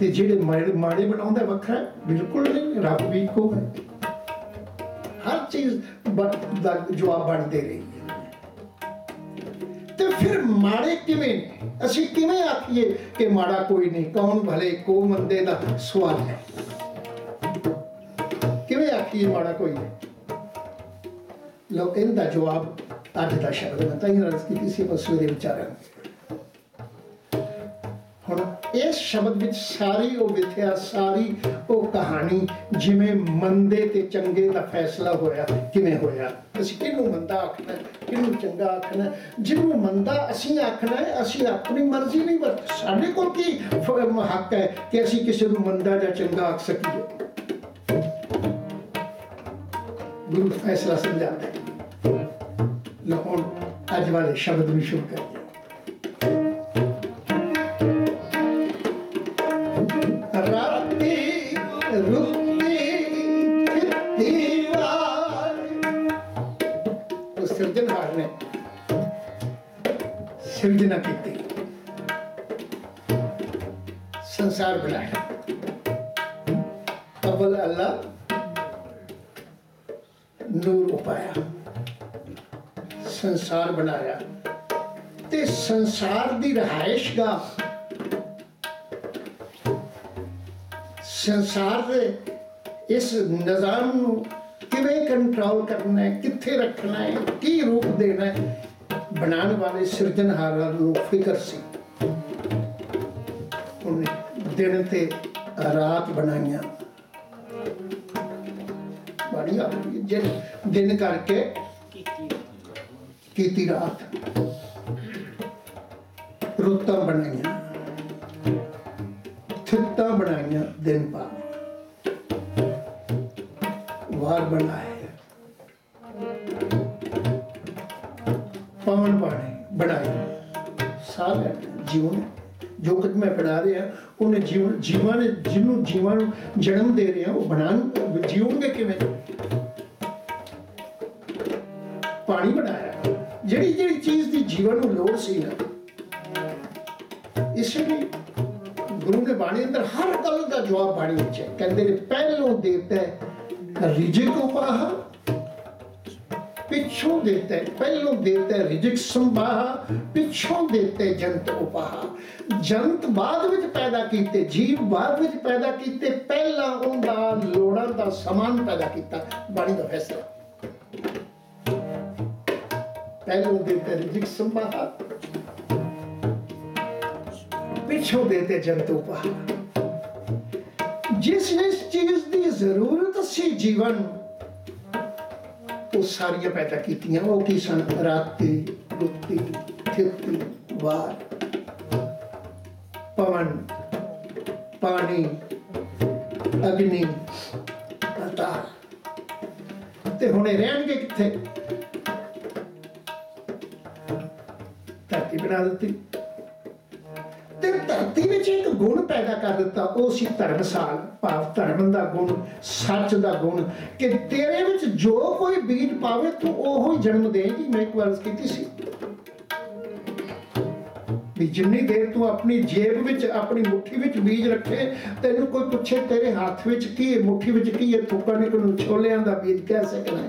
ਤੇ ਜਿਹੜੇ ਮਾੜੇ ਬਣਾਉਂਦਾ ਵੱਖਰਾ ਬਿਲਕੁਲ ਨਹੀਂ, ਰੱਬ ਵੀ ਇੱਕੋ ਹੈ। ਚੀਜ਼ ਦਾ ਜਵਾਬ ਬਣਦੇ ਰਹੀ ਤੇ ਫਿਰ ਮਾੜੇ ਕਿਵੇਂ ਨੇ? ਅਸੀਂ ਕਿਵੇਂ ਆਖੀਏ ਕਿ ਮਾੜਾ ਕੋਈ ਨਹੀਂ? ਕੌਣ ਭਲੇ, ਕੋ ਮੰਦੇ ਦਾ ਸਵਾਲ ਹੈ। ਕਿਵੇਂ ਆਖੀਏ ਮਾੜਾ ਕੋਈ ਨਹੀਂ? ਲੋ ਇਹਦਾ ਜਵਾਬ ਅੱਜ ਦਾ ਸ਼ਬਦ ਮੈਂ ਤਾਂ ਹੀ ਰਸ ਕੀਤੀ ਸੀ ਪਸੂ ਦੇ ਵਿਚਾਰਾਂ ਇਸ ਸ਼ਬਦ ਵਿੱਚ ਸਾਰੀ ਉਹ ਵਿਥਿਆ, ਸਾਰੀ ਉਹ ਕਹਾਣੀ ਜਿਵੇਂ ਮੰਦੇ ਤੇ ਚੰਗੇ ਦਾ ਫੈਸਲਾ ਹੋਇਆ, ਕਿਵੇਂ ਹੋਇਆ? ਅਸੀਂ ਕਿਹਨੂੰ ਮੰਦਾ ਆਖਣਾ ਕਿਹਨੂੰ ਚੰਗਾ ਆਖਣਾ ਜਿਹਨੂੰ ਮੰਦਾ ਅਸੀਂ ਆਖਣਾ ਹੈ, ਅਸੀਂ ਆਪਣੀ ਮਰਜ਼ੀ ਨਹੀਂ ਵਰਤ, ਸਾਡੇ ਕੋਲ ਕੀ ਹੱਕ ਹੈ ਕਿ ਅਸੀਂ ਕਿਸੇ ਨੂੰ ਮੰਦਾ ਜਾਂ ਚੰਗਾ ਆਖ ਸਕੀਏ? ਗੁਰੂ ਫੈਸਲਾ ਸਮਝਾਉਂਦਾ ਹੈ ਹੁਣ ਅੱਜ ਵਾਲੇ ਸ਼ਬਦ ਨੂੰ ਸ਼ੁਰੂ ਕਰੀਏ। ਸੰਸਾਰ ਬਣਾਇਆ ਅਵਲ ਅੱਲਾ ਨੂਰ ਉਪਾਇਆ ਸੰਸਾਰ ਤੇ ਸੰਸਾਰ ਦੀ ਰਹਾਇਸ਼ਗਾਹ ਸੰਸਾਰ ਦੇ ਇਸ ਨਿਜ਼ਾਮ ਨੂੰ ਕਿਵੇਂ ਕੰਟਰੋਲ ਕਰਨਾ ਹੈ ਕਿੱਥੇ ਰੱਖਣਾ ਹੈ ਕੀ ਰੂਪ ਦੇਣਾ ਹੈ ਬਣਾਉਣ ਵਾਲੇ ਸਿਰਜਣਹਾਰਾਂ ਨੂੰ ਫਿਕਰ ਸੀ ਦਿਨ ਤੇ ਰਾਤ ਬਣਾਈਆਂ। ਬੜੀਆ ਜੇ ਦਿਨ ਕਰਕੇ ਕੀਤੀ ਰਾਤ। ਰੁੱਤਾਂ ਬਣਾਈਆਂ। ਥਿੱਤਾਂ ਬਣਾਈਆਂ ਦਿਨ ਪਾ ਵਾਰ ਬਣਾਏ। ਪਵਨ ਬਾਣੇ ਬਣਾਏ। ਸਾਰੇ ਜੀਵਨ ਜੋ ਕੁਝ ਮੈਂ ਬਣਾ ਰਿਹਾ, ਉਹਨੇ ਜੀਵਨ, ਜੀਵਾਂ ਨੇ ਜਿਹਨੂੰ ਜੀਵਾਂ ਨੂੰ ਜਨਮ ਦੇ ਰਿਹਾ ਉਹ ਬਣਾਉਣ ਜੀਵਨਗੇ ਕਿਵੇਂ? ਪਾਣੀ ਬਣਾਇਆ। ਜਿਹੜੀ ਜਿਹੜੀ ਚੀਜ਼ ਦੀ ਜੀਵਨ ਨੂੰ ਲੋੜ ਸੀ ਨਾ, ਇਸ ਲਈ ਗੁਰੂ ਨੇ ਬਾਣੀ ਅੰਦਰ ਹਰ ਗੱਲ ਦਾ ਜਵਾਬ ਬਾਣੀ ਵਿੱਚ ਹੈ। ਕਹਿੰਦੇ ਨੇ, ਪਹਿਲੋਂ ਦੇਤਾ ਰਿਜਕ ਉਪਾਹ, ਪਿੱਛੋਂ ਦੇਤਾ ਪਹਿਲੋਂ ਦੇਤਾ ਰਿਜਕ ਸੰਭਾਹ, ਪਿੱਛੋਂ ਦੇਤਾ ਜੰਤ ਉਪਾਹ। ਜੰਤ ਬਾਅਦ ਵਿੱਚ ਪੈਦਾ ਕੀਤੇ, ਜੀਵ ਬਾਅਦ ਵਿੱਚ ਪੈਦਾ ਕੀਤੇ, ਪਹਿਲਾਂ ਉਹਦਾ ਲੋੜਾਂ ਦਾ ਸਮਾਨ ਪੈਦਾ ਕੀਤਾ। ਬਾਣੀ ਦਾ ਫੈਸਲਾ। ਪਹਿਲੋਂ ਦੇਤਾ ਹੈ ਰਿਜਕ ਸੰਭਾਹ ਪਿੱਛੋਂ ਦੇਤੇ ਜੰਤੂ ਪਾ ਜਿਸ ਜਿਸ ਚੀਜ਼ ਦੀ ਜ਼ਰੂਰਤ ਸੀ ਜੀਵਨ, ਉਹ ਸਾਰੀਆਂ ਪੈਦਾ ਕੀਤੀਆਂ। ਉਹ ਕੀ ਸਨ? ਰਾਤੀ, ਰੁੱਤੀ ਥਿੱਤੀ ਵਾਰ। ਪਵਨ, ਪਾਣੀ, ਅਗਨੀ ਪਤਾ ਤੇ ਹੁਣੇ ਰਹਿਣਗੇ ਕਿੱਥੇ? ਧਰਤੀ ਬਣਾ ਦਿੱਤੀ। ਤੇ ਧਰਤੀ ਵਿੱਚ ਇੱਕ ਗੁਣ ਪੈਦਾ ਕਰ ਦਿੱਤਾ। ਉਹ ਸੀ ਧਰਮਸਾਲ, ਭਾਵ ਧਰਮ ਦਾ ਗੁਣ, ਸੱਚ ਦਾ ਗੁਣ, ਕਿ ਤੇਰੇ ਵਿੱਚ ਜੋ ਕੋਈ ਬੀਜ ਪਾਵੇ, ਤੂੰ ਉਹ ਹੀ ਜਨਮ ਦੇਗੀ ਮੈਂ ਇੱਕ ਵਾਰ ਕੀਤੀ ਸੀ। ਵੀ ਜਿੰਨੀ ਦੇਰ ਤੂੰ ਆਪਣੀ ਜੇਬ ਵਿੱਚ, ਆਪਣੀ ਮੁੱਠੀ ਵਿੱਚ ਬੀਜ ਰੱਖੇ, ਤੈਨੂੰ ਕੋਈ ਪੁੱਛੇ ਤੇਰੇ ਹੱਥ ਵਿੱਚ ਕੀ ਹੈ, ਮੁੱਠੀ ਵਿੱਚ ਕੀ ਹੈ ਥੁੱਕਾ ਨਿਕਲੂ ਛੋਲਿਆਂ ਦਾ ਬੀਜ ਕਹਿ ਸਕਣਾ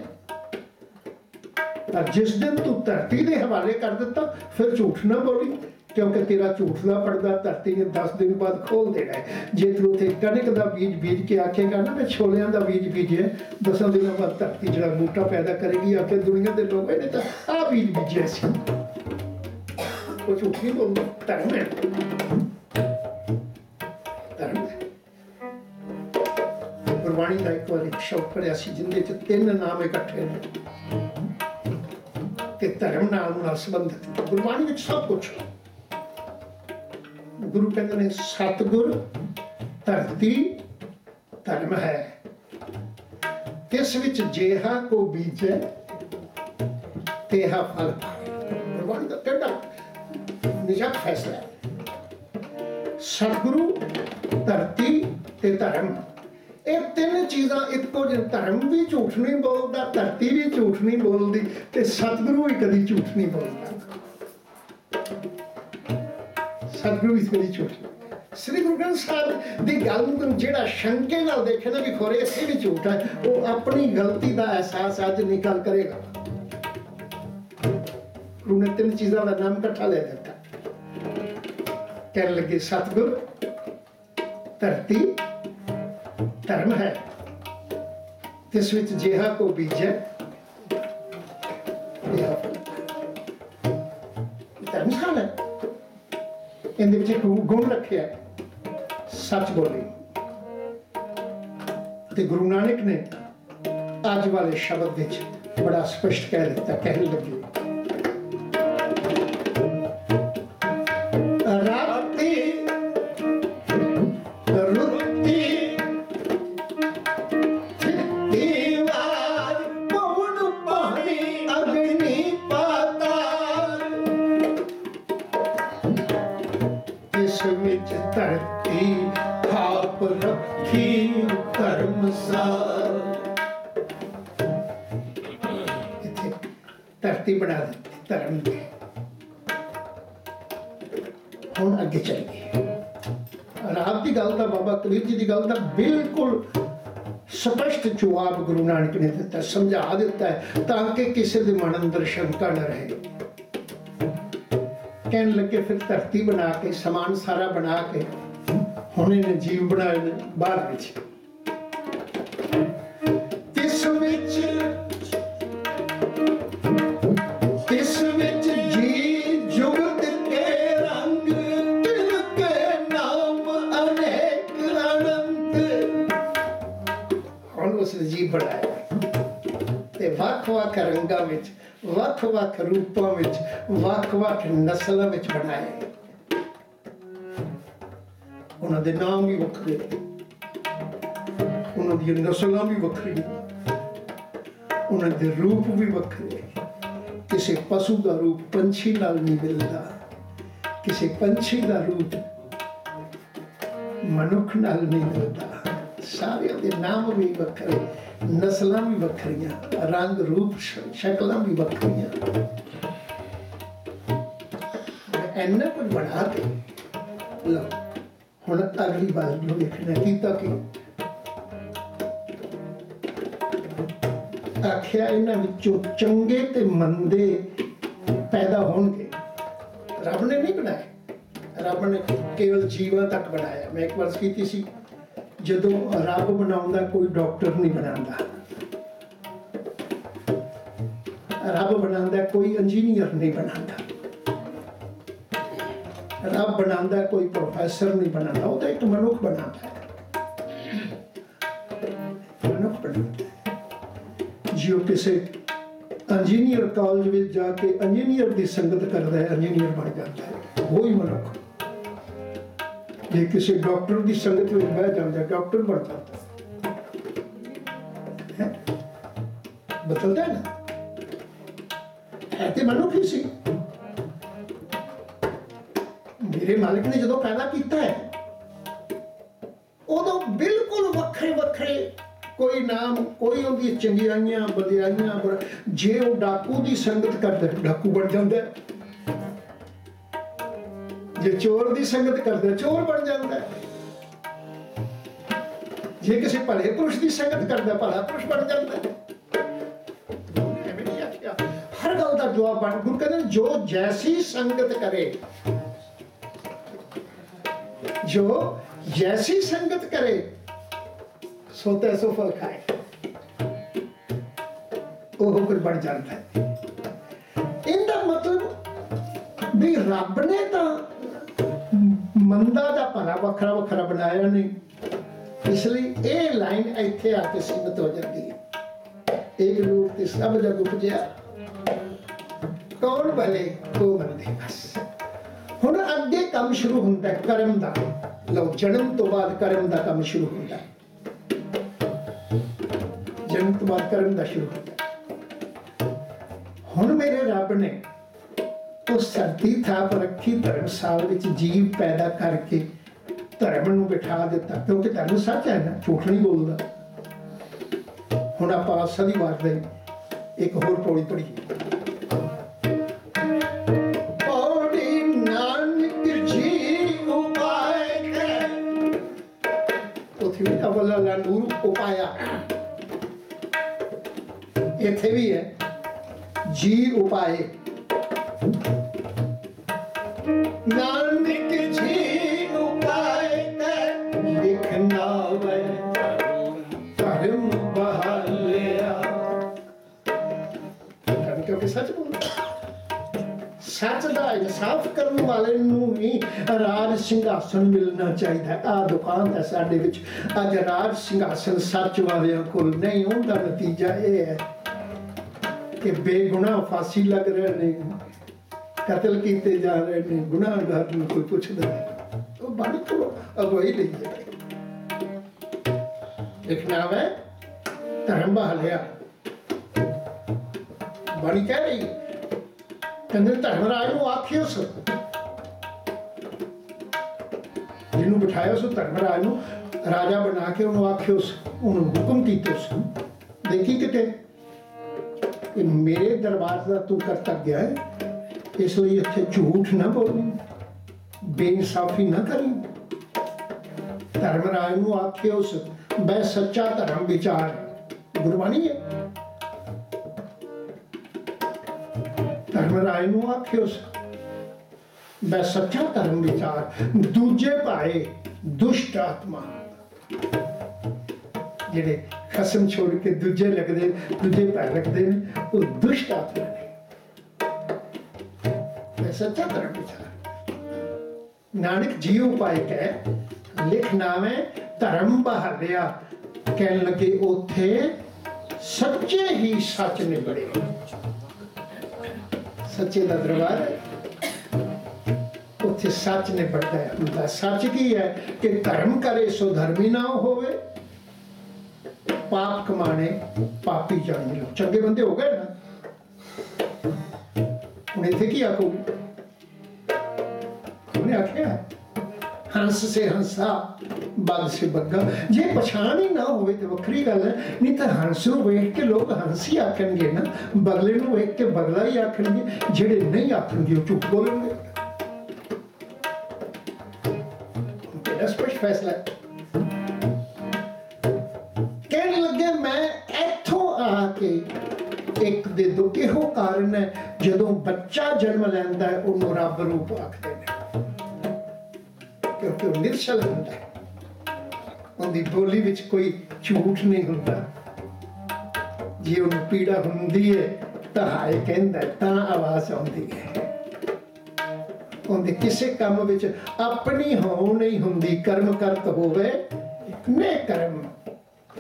ਪਰ ਜਿਸ ਦਿਨ ਤੂੰ ਧਰਤੀ ਦੇ ਹਵਾਲੇ ਕਰ ਦਿੱਤਾ, ਫਿਰ ਝੂਠ ਨਾ ਬੋਲੀ, ਕਿਉਂਕਿ ਤੇਰਾ ਝੂਠ ਦਾ ਪਰਦਾ ਧਰਤੀ ਨੇ 10 ਦਿਨ ਬਾਅਦ ਖੋਲ ਦੇਣਾ ਹੈ। ਜੇ ਤੂੰ ਉੱਥੇ ਕਣਕ ਦਾ ਬੀਜ ਬੀਜ ਕੇ ਆਖੇਗਾ ਨਾ ਮੈਂ ਛੋਲਿਆਂ ਦਾ ਬੀਜ ਬੀਜਿਆ, ਦਸਾਂ ਦਿਨਾਂ ਬਾਅਦ ਧਰਤੀ ਜਿਹੜਾ ਬੂਟਾ ਪੈਦਾ ਕਰੇਗੀ ਆ ਕੇ ਦੁਨੀਆ ਦੇ ਲੋਕ ਇਹਨੇ ਤਾਂ ਆ ਬੀਜ ਬੀਜਿਆ ਸੀ। ਉਹ ਝੂਠ ਨਹੀਂ ਬੋਲਦਾ ਧਰਮ ਹੈ ਗੁਰਬਾਣੀ ਦਾ ਇੱਕ ਵਾਰ ਇੱਕ ਸ਼ਬਦ ਪੜਿਆ ਸੀ ਜਿੰਦੇ ਚ ਤਿੰਨ ਨਾਮ ਇਕੱਠੇ ਨੇ ਤੇ ਧਰਮ ਨਾਲ ਨਾਲ ਸੰਬੰਧਿਤ ਗੁਰਬਾਣੀ ਵਿੱਚ ਸਭ ਕੁਝ ਗੁਰੂ ਕਹਿੰਦੇ ਨੇ ਸਤਗੁਰ ਧਰਤੀ ਧਰਮ ਹੈ ਇਸ ਵਿੱਚ ਜੇਹਾ ਕੋ ਬੀਜੈ ਤੇਹਾ ਫਲ ਨਿਜਤ ਫੈਸਲਾ ਸਤਿਗੁਰੂ ਧਰਤੀ ਤੇ ਧਰਮ। ਇਹ ਤਿੰਨ ਚੀਜ਼ਾਂ ਇੱਕੋ ਜਿਹੇ। ਧਰਮ ਵੀ ਝੂਠ ਨਹੀਂ ਬੋਲਦਾ, ਧਰਤੀ ਵੀ ਝੂਠ ਨਹੀਂ ਬੋਲਦੀ ਤੇ ਸਤਿਗੁਰੂ ਵੀ ਕਦੀ ਝੂਠ ਨਹੀਂ ਬੋਲਦਾ। ਸਤਿਗੁਰੂ ਵੀ ਕਦੀ ਝੂਠ ਸ੍ਰੀ ਗੁਰੂ ਗ੍ਰੰਥ ਸਾਹਿਬ ਦੀ ਗੱਲ ਨੂੰ ਜਿਹੜਾ ਸ਼ੰਕੇ ਨਾਲ ਦੇਖੇ ਨਾ ਵੀ ਖੋਰੇ, ਇੱਥੇ ਵੀ ਝੂਠ ਹੈ, ਉਹ ਆਪਣੀ ਗਲਤੀ ਦਾ ਅਹਿਸਾਸ ਅੱਜ ਨਿਕਾਲ ਕਰੇਗਾ। ਗੁਰੂ ਨੇ ਤਿੰਨ ਚੀਜ਼ਾਂ ਦਾ ਨਾਮ ਇਕੱਠਾ ਲੈ ਲਿਆ। ਕਹਿਣ ਲੱਗੇ ਸਤਿਗੁਰ ਧਰਤੀ ਧਰਮ ਹੈ। ਜਿਸ ਵਿੱਚ ਜਿਹਾ ਕੋ ਬੀਜੈ ਤਿਹਾ ਧਰਮ ਸਥਾਨ ਹੈ। ਇਹਦੇ ਵਿੱਚ ਇੱਕ ਗੁਣ ਰੱਖਿਆ ਹੈ, ਸੱਚ ਬੋਲੀ ਤੇ ਗੁਰੂ ਨਾਨਕ ਨੇ ਅੱਜ ਵਾਲੇ ਸ਼ਬਦ ਵਿੱਚ ਬੜਾ ਸਪਸ਼ਟ ਕਹਿ ਦਿੱਤਾ ਕਹਿਣ ਲੱਗੇ ਗੁਰੂ ਨੇ ਦਿੱਤਾ, ਸਮਝਾ ਦਿੱਤਾ ਹੈ, ਤਾਂ ਕਿ ਕਿਸੇ ਦੇ ਮਨ ਅੰਦਰ ਸ਼ੰਕਾ ਨਾ ਰਹੇ। ਕਹਿਣ ਲੱਗੇ, ਫਿਰ ਧਰਤੀ ਬਣਾ ਕੇ, ਸਮਾਨ ਸਾਰਾ ਬਣਾ ਕੇ, ਹੁਣ ਇਹਨੇ ਜੀਵ ਬਣਾਏ ਨੇ ਬਾਹਰ ਵਿੱਚ। ਇਸ ਵਿੱਚ ਇਸ ਵਿੱਚ ਜੀ ਜੁਗਤ ਕੇ ਰੰਗ, ਤਿਲ ਕੇ ਨਾਮ ਅਨੇਕ ਅਨੰਤ ਹੁਣ ਉਸ ਜੀਵ ਬਣਾਇਆ। ਰੰਗਾਂ ਵਿੱਚ ਵੱਖ-ਵੱਖ ਰੂਪਾਂ ਵਿੱਚ ਵੱਖ-ਵੱਖ ਨਸਲਾਂ ਵਿੱਚ ਬਣਾਏ। ਉਹਨਾਂ ਦੇ ਨਾਮ ਵੀ ਵੱਖਰੇ। ਉਹਨਾਂ ਦੀਆਂ ਨਸਲਾਂ ਵੀ ਵੱਖਰੀਆਂ ਉਹਨਾਂ ਦੇ ਰੂਪ ਵੀ ਵੱਖਰੇ। ਕਿਸੇ ਪਸ਼ੂ ਦਾ ਰੂਪ ਪੰਛੀ ਨਾਲ ਨਹੀਂ ਮਿਲਦਾ। ਕਿਸੇ ਪੰਛੀ ਦਾ ਰੂਪ ਮਨੁੱਖ ਨਾਲ ਨਹੀਂ ਮਿਲਦਾ। ਸਾਰਿਆਂ ਦੇ ਨਾਮ ਵੀ ਵੱਖਰੇ, ਨਸਲਾਂ ਵੀ ਵੱਖਰੀਆਂ, ਰੰਗ, ਰੂਪ ਸ਼ਕਲਾਂ ਵੀ ਵੱਖਰੀਆਂ। ਐਨਾ ਕੁਝ ਬਣਾ ਕੇ, ਲਓ, ਹੁਣ ਅਗਲੀ ਬਾਤ ਨੂੰ ਦੇਖਣਾ, ਕੀਤਾ ਕਿ? ਆਖਿਆ ਇਹਨਾਂ ਵਿੱਚੋਂ ਚੰਗੇ ਤੇ ਮੰਦੇ ਪੈਦਾ ਹੋਣਗੇ। ਰੱਬ ਨੇ ਨਹੀਂ ਬਣਾਏ। ਰੱਬ ਨੇ ਕੇਵਲ ਜੀਵਾਂ ਤੱਕ ਬਣਾਇਆ। ਮੈਂ ਇੱਕ ਵਾਰ ਕੀਤੀ ਸੀ। ਜਦੋਂ ਰੱਬ ਬਣਾਉਂਦਾ, ਕੋਈ ਡਾਕਟਰ ਨਹੀਂ ਬਣਾਉਂਦਾ। ਰੱਬ ਬਣਾਉਂਦਾ, ਕੋਈ ਇੰਜੀਨੀਅਰ ਨਹੀਂ ਬਣਾਉਂਦਾ। ਰੱਬ ਬਣਾਉਂਦਾ, ਕੋਈ ਪ੍ਰੋਫੈਸਰ ਨਹੀਂ ਬਣਾਉਂਦਾ। ਉਹ ਤਾਂ ਇੱਕ ਮਨੁੱਖ ਬਣਾਉਂਦਾ ਹੈ। ਮਨੁੱਖ ਬਣਾਉਂਦਾ ਜਿਉ ਕਿਸੇ ਇੰਜੀਨੀਅਰ ਕਾਲਜ ਵਿੱਚ ਜਾ ਕੇ ਇੰਜੀਨੀਅਰ ਦੀ ਸੰਗਤ ਕਰਦਾ ਹੈ, ਇੰਜੀਨੀਅਰ ਬਣ ਜਾਂਦਾ ਹੈ। ਉਹ ਹੀ ਮਨੁੱਖ। ਜੇ ਕਿਸੇ ਡਾਕਟਰ ਦੀ ਸੰਗਤ ਵਿੱਚ ਬਹਿ ਜਾਂਦਾ, ਡਾਕਟਰ ਬਣ ਜਾਂਦਾ। ਬਦਲਦਾ ਨਾ? ਹੈ ਮਨੁੱਖ ਸੀ? ਮੇਰੇ ਮਾਲਕ ਨੇ ਜਦੋਂ ਪੈਦਾ ਕੀਤਾ ਹੈ, ਉਦੋਂ ਬਿਲਕੁਲ ਵੱਖਰੇ ਵੱਖਰੇ ਕੋਈ ਨਾਮ, ਕੋਈ ਉਹਦੀ ਚੰਗੀਆਂ ਬਦਿਆਈਆਂ ਜੇ ਉਹ ਡਾਕੂ ਦੀ ਸੰਗਤ ਕਰਦਾ, ਡਾਕੂ ਬਣ ਜਾਂਦਾ ਹੈ। ਜੇ ਚੋਰ ਦੀ ਸੰਗਤ ਕਰਦਾ, ਚੋਰ ਬਣ ਜਾਂਦਾ ਹੈ। ਜੇ ਕਿਸੇ ਭਲੇ ਪੁਰਸ਼ ਦੀ ਸੰਗਤ ਕਰਦਾ, ਭਲਾ ਪੁਰਸ਼ ਬਣ ਜਾਂਦਾ ਹੈ। ਹਰ ਗੱਲ ਦਾ ਜਵਾਬ ਬਣ ਗੁਰੂ ਕਹਿੰਦੇ ਜੋ ਜੈਸੀ ਸੰਗਤ ਕਰੇ, ਜੋ ਜੈਸੀ ਸੰਗਤ ਕਰੇ, ਸੋ ਤੈਸੋ ਫਲ ਖਾਏ ਉਹ ਫਿਰ ਬਣ ਜਾਂਦਾ ਹੈ ਇਹਦਾ ਮਤਲਬ ਵੀ ਰੱਬ ਨੇ ਤਾਂ ਮੰਦਾ ਦਾ ਭਲਾ ਵੱਖਰਾ ਵੱਖਰਾ ਬਣਾਇਆ ਨਹੀਂ। ਇਸ ਲਈ ਇਹ ਲਾਈਨ ਇੱਥੇ ਆ ਕੇ ਸੀਮਤ ਹੋ ਜਾਂਦੀ ਹੈ। ਇੱਕ ਰੂਪ ਤੇ ਸਭ ਜਗ ਉਪਜਿਆ ਕੌਣ ਭਲੇ ਕੋ ਬੰਦੇ ਬਸ। ਹੁਣ ਅੱਗੇ ਕੰਮ ਸ਼ੁਰੂ ਹੁੰਦਾ ਹੈ, ਕਰਮ ਦਾ। ਲਓ, ਜਨਮ ਤੋਂ ਬਾਅਦ ਕਰਮ ਦਾ ਕੰਮ ਸ਼ੁਰੂ ਹੁੰਦਾ ਹੈ। ਜਨਮ ਤੋਂ ਬਾਅਦ ਕਰਮ ਦਾ ਸ਼ੁਰੂ ਹੁੰਦਾ ਹੁਣ ਮੇਰੇ ਰੱਬ ਨੇ ਉਸ ਧਰਤੀ ਥਾਪ ਰੱਖੀ ਧਰਮਸਾਲ ਵਿੱਚ ਜੀਵ ਪੈਦਾ ਕਰਕੇ ਧਰਮ ਨੂੰ ਬਿਠਾ ਦਿੱਤਾ। ਕਿਉਂਕਿ ਧਰਮ ਸੱਚ ਹੈ ਨਾ, ਝੂਠ ਨਹੀਂ ਬੋਲਦਾ। ਹੁਣ ਆਪਾਂ ਸਦੀ ਵਾਰ ਦੇ ਇੱਕ ਹੋਰ ਪੌੜੀ ਪੜੀਏ ਅਵਲਾ ਲਾ ਨੂਰ ਉਪਾਇਆ। ਇੱਥੇ ਵੀ ਹੈ, ਜੀ ਉਪਾਏ। ਲਿਖਣਾ ਧਰਮ ਬਹਾਲਿਆ ਕਿਉਂਕਿ ਸੱਚ ਬੋਲਦਾ ਸੱਚ ਦਾ ਇਨਸਾਫ ਕਰਨ ਵਾਲੇ ਨੂੰ ਹੀ ਰਾਜ ਸਿੰਘਾਸਨ ਮਿਲਣਾ ਚਾਹੀਦਾ ਆ ਦੁਕਾਨ ਹੈ ਸਾਡੇ ਵਿੱਚ ਅੱਜ ਰਾਜ ਸਿੰਘਾਸਨ ਸੱਚ ਵਾਲਿਆਂ ਕੋਲ ਨਹੀਂ ਹੁੰਦਾ ਨਤੀਜਾ ਇਹ ਹੈ ਕਿ ਬੇਗੁਨਾਹ ਫਾਂਸੀ ਲੱਗ ਰਹੇ ਨੇ ਕਤਲ ਕੀਤੇ ਜਾ ਰਹੇ ਨੇ, ਗੁਨਾਹਗਾਰ ਨੂੰ ਕੋਈ ਪੁੱਛਦਾ ਉਹ ਬੜੀ ਤੋਂ ਅਗਵਾਈ ਲਈ ਹੈ। ਲਿਖਣਾ ਹੈ ਧਰਮ ਬਹਾਲਿਆ ਬੜੀ ਕਹਿ ਰਹੀ, ਕਹਿੰਦੇ ਧਰਮਰਾਜ ਨੂੰ ਆਖਿਓ ਸੋ ਜਿਹਨੂੰ ਬਿਠਾਇਆ ਸੋ ਧਰਮਰਾਜ ਨੂੰ ਰਾਜਾ ਬਣਾ ਕੇ ਉਹਨੂੰ ਆਖਿਓ ਉਹਨੂੰ ਹੁਕਮ ਕੀਤਾ ਸੋ ਦੇਖੀ ਕਿਤੇ? ਕਿ ਮੇਰੇ ਦਰਬਾਰ ਦਾ ਤੂੰ ਕਰਤਾ ਗਿਆ ਹੈ, ਇਸ ਲਈ ਇੱਥੇ ਝੂਠ ਨਾ ਬੋਲੀ, ਬੇਇਨਸਾਫੀ ਨਾ ਕਰੀ। ਧਰਮਰਾਜ ਨੂੰ ਆਖਿਓ ਉਸ। ਬੈ ਸੱਚਾ ਧਰਮ ਵਿਚਾਰ ਗੁਰਬਾਣੀ ਹੈ ਧਰਮਰਾਜ ਨੂੰ ਆਖਿਓ ਉਸ ਬੈ ਸੱਚਾ ਧਰਮ ਵਿਚਾਰ ਦੂਜੇ ਭਾਏ ਦੁਸ਼ਟ ਆਤਮਾ ਜਿਹੜੇ ਖਸਮ ਛੋੜ ਕੇ ਦੂਜੇ ਲੱਗਦੇ ਦੂਜੇ ਭਾਈ ਲੱਗਦੇ ਨੇ ਉਹ ਦੁਸ਼ਟ ਆਤਮਾ ਨੇ ਇਹ ਸੱਚਾ ਧਰਮ ਵਿਚਾਰ ਨਾਨਕ ਜੀਉ ਪਾਏ ਕਹਿ ਲਿਖ ਨਾਵੇਂ ਧਰਮ ਬਹਾਲਿਆ। ਕਹਿਣ ਲੱਗੇ, ਉਥੇ ਸੱਚੇ ਹੀ ਸੱਚ ਨੇ। ਬੜੇ ਸੱਚੇ ਦਾ ਦਰਬਾਰ ਹੈ। ਉੱਥੇ ਸੱਚ ਨੇ ਬੜਦਾ ਹੁੰਦਾ ਸੱਚ ਕੀ ਹੈ? ਕਿ ਧਰਮ ਕਰੇ ਸੋ ਧਰਮੀ ਨਾ ਹੋਵੇ। ਪਾਪ ਕਮਾਣੇ, ਪਾਪੀ ਜਾਣੇ ਲੋ ਚੰਗੇ ਬੰਦੇ ਹੋ ਗਏ ਨਾ। ਹੁਣ ਇੱਥੇ ਕੀ ਆਖੋ? ਉਹਨੇ ਆਖਿਆ, ਹੰਸ ਸੇ ਹੰਸਾ ਬਗ ਸੇ ਬੱਗਾ ਜੇ ਪਛਾਣ ਹੀ ਨਾ ਹੋਵੇ ਤੇ ਵੱਖਰੀ ਗੱਲ ਹੈ, ਨਹੀਂ ਤਾਂ ਹੰਸ ਨੂੰ ਵੇਖ ਕੇ ਲੋਕ ਹੰਸ ਹੀ ਆਖਣਗੇ ਨਾ। ਬਗਲੇ ਨੂੰ ਵੇਖ ਕੇ ਬਗਲਾ ਹੀ ਆਖਣਗੇ, ਜਿਹੜੇ ਨਹੀਂ ਆਖਣਗੇ ਉਹ ਚੁੱਪ ਬੋਲਣਗੇ। ਕਿਹੜਾ ਸਪਸ਼ਟ ਫੈਸਲਾ ਹੈ। ਕਹਿਣ ਲੱਗੇ ਮੈਂ ਇੱਥੋਂ ਆ ਕੇ ਇੱਕ ਦੇ ਦੋ ਕਿਹੋ ਕਾਰਨ ਹੈ, ਜਦੋਂ ਬੱਚਾ ਜਨਮ ਲੈਂਦਾ ਹੈ, ਉਹਨੂੰ ਰੱਬ ਰੂਪ ਆਖਦੇ ਨੇ। ਕਿਉਂਕਿ ਉਹ ਨਿਰਛਲ ਹੁੰਦਾ ਹੈ। ਉਹਦੀ ਬੋਲੀ ਵਿੱਚ ਕੋਈ ਝੂਠ ਨਹੀਂ ਹੁੰਦਾ। ਜੇ ਉਹਨੂੰ ਪੀੜਾ ਹੁੰਦੀ ਹੈ ਤਾਂ ਹਾਏ ਕਹਿੰਦਾ ਤਾਂ ਆਵਾਜ਼ ਆਉਂਦੀ ਹੈ ਉਹਦੇ ਕਿਸੇ ਕੰਮ ਵਿੱਚ ਆਪਣੀ ਹੋਂ ਨਹੀਂ ਹੁੰਦੀ, ਕਰਮ ਕਰਤ ਹੋਵੇ ਨੇ ਕਰਮ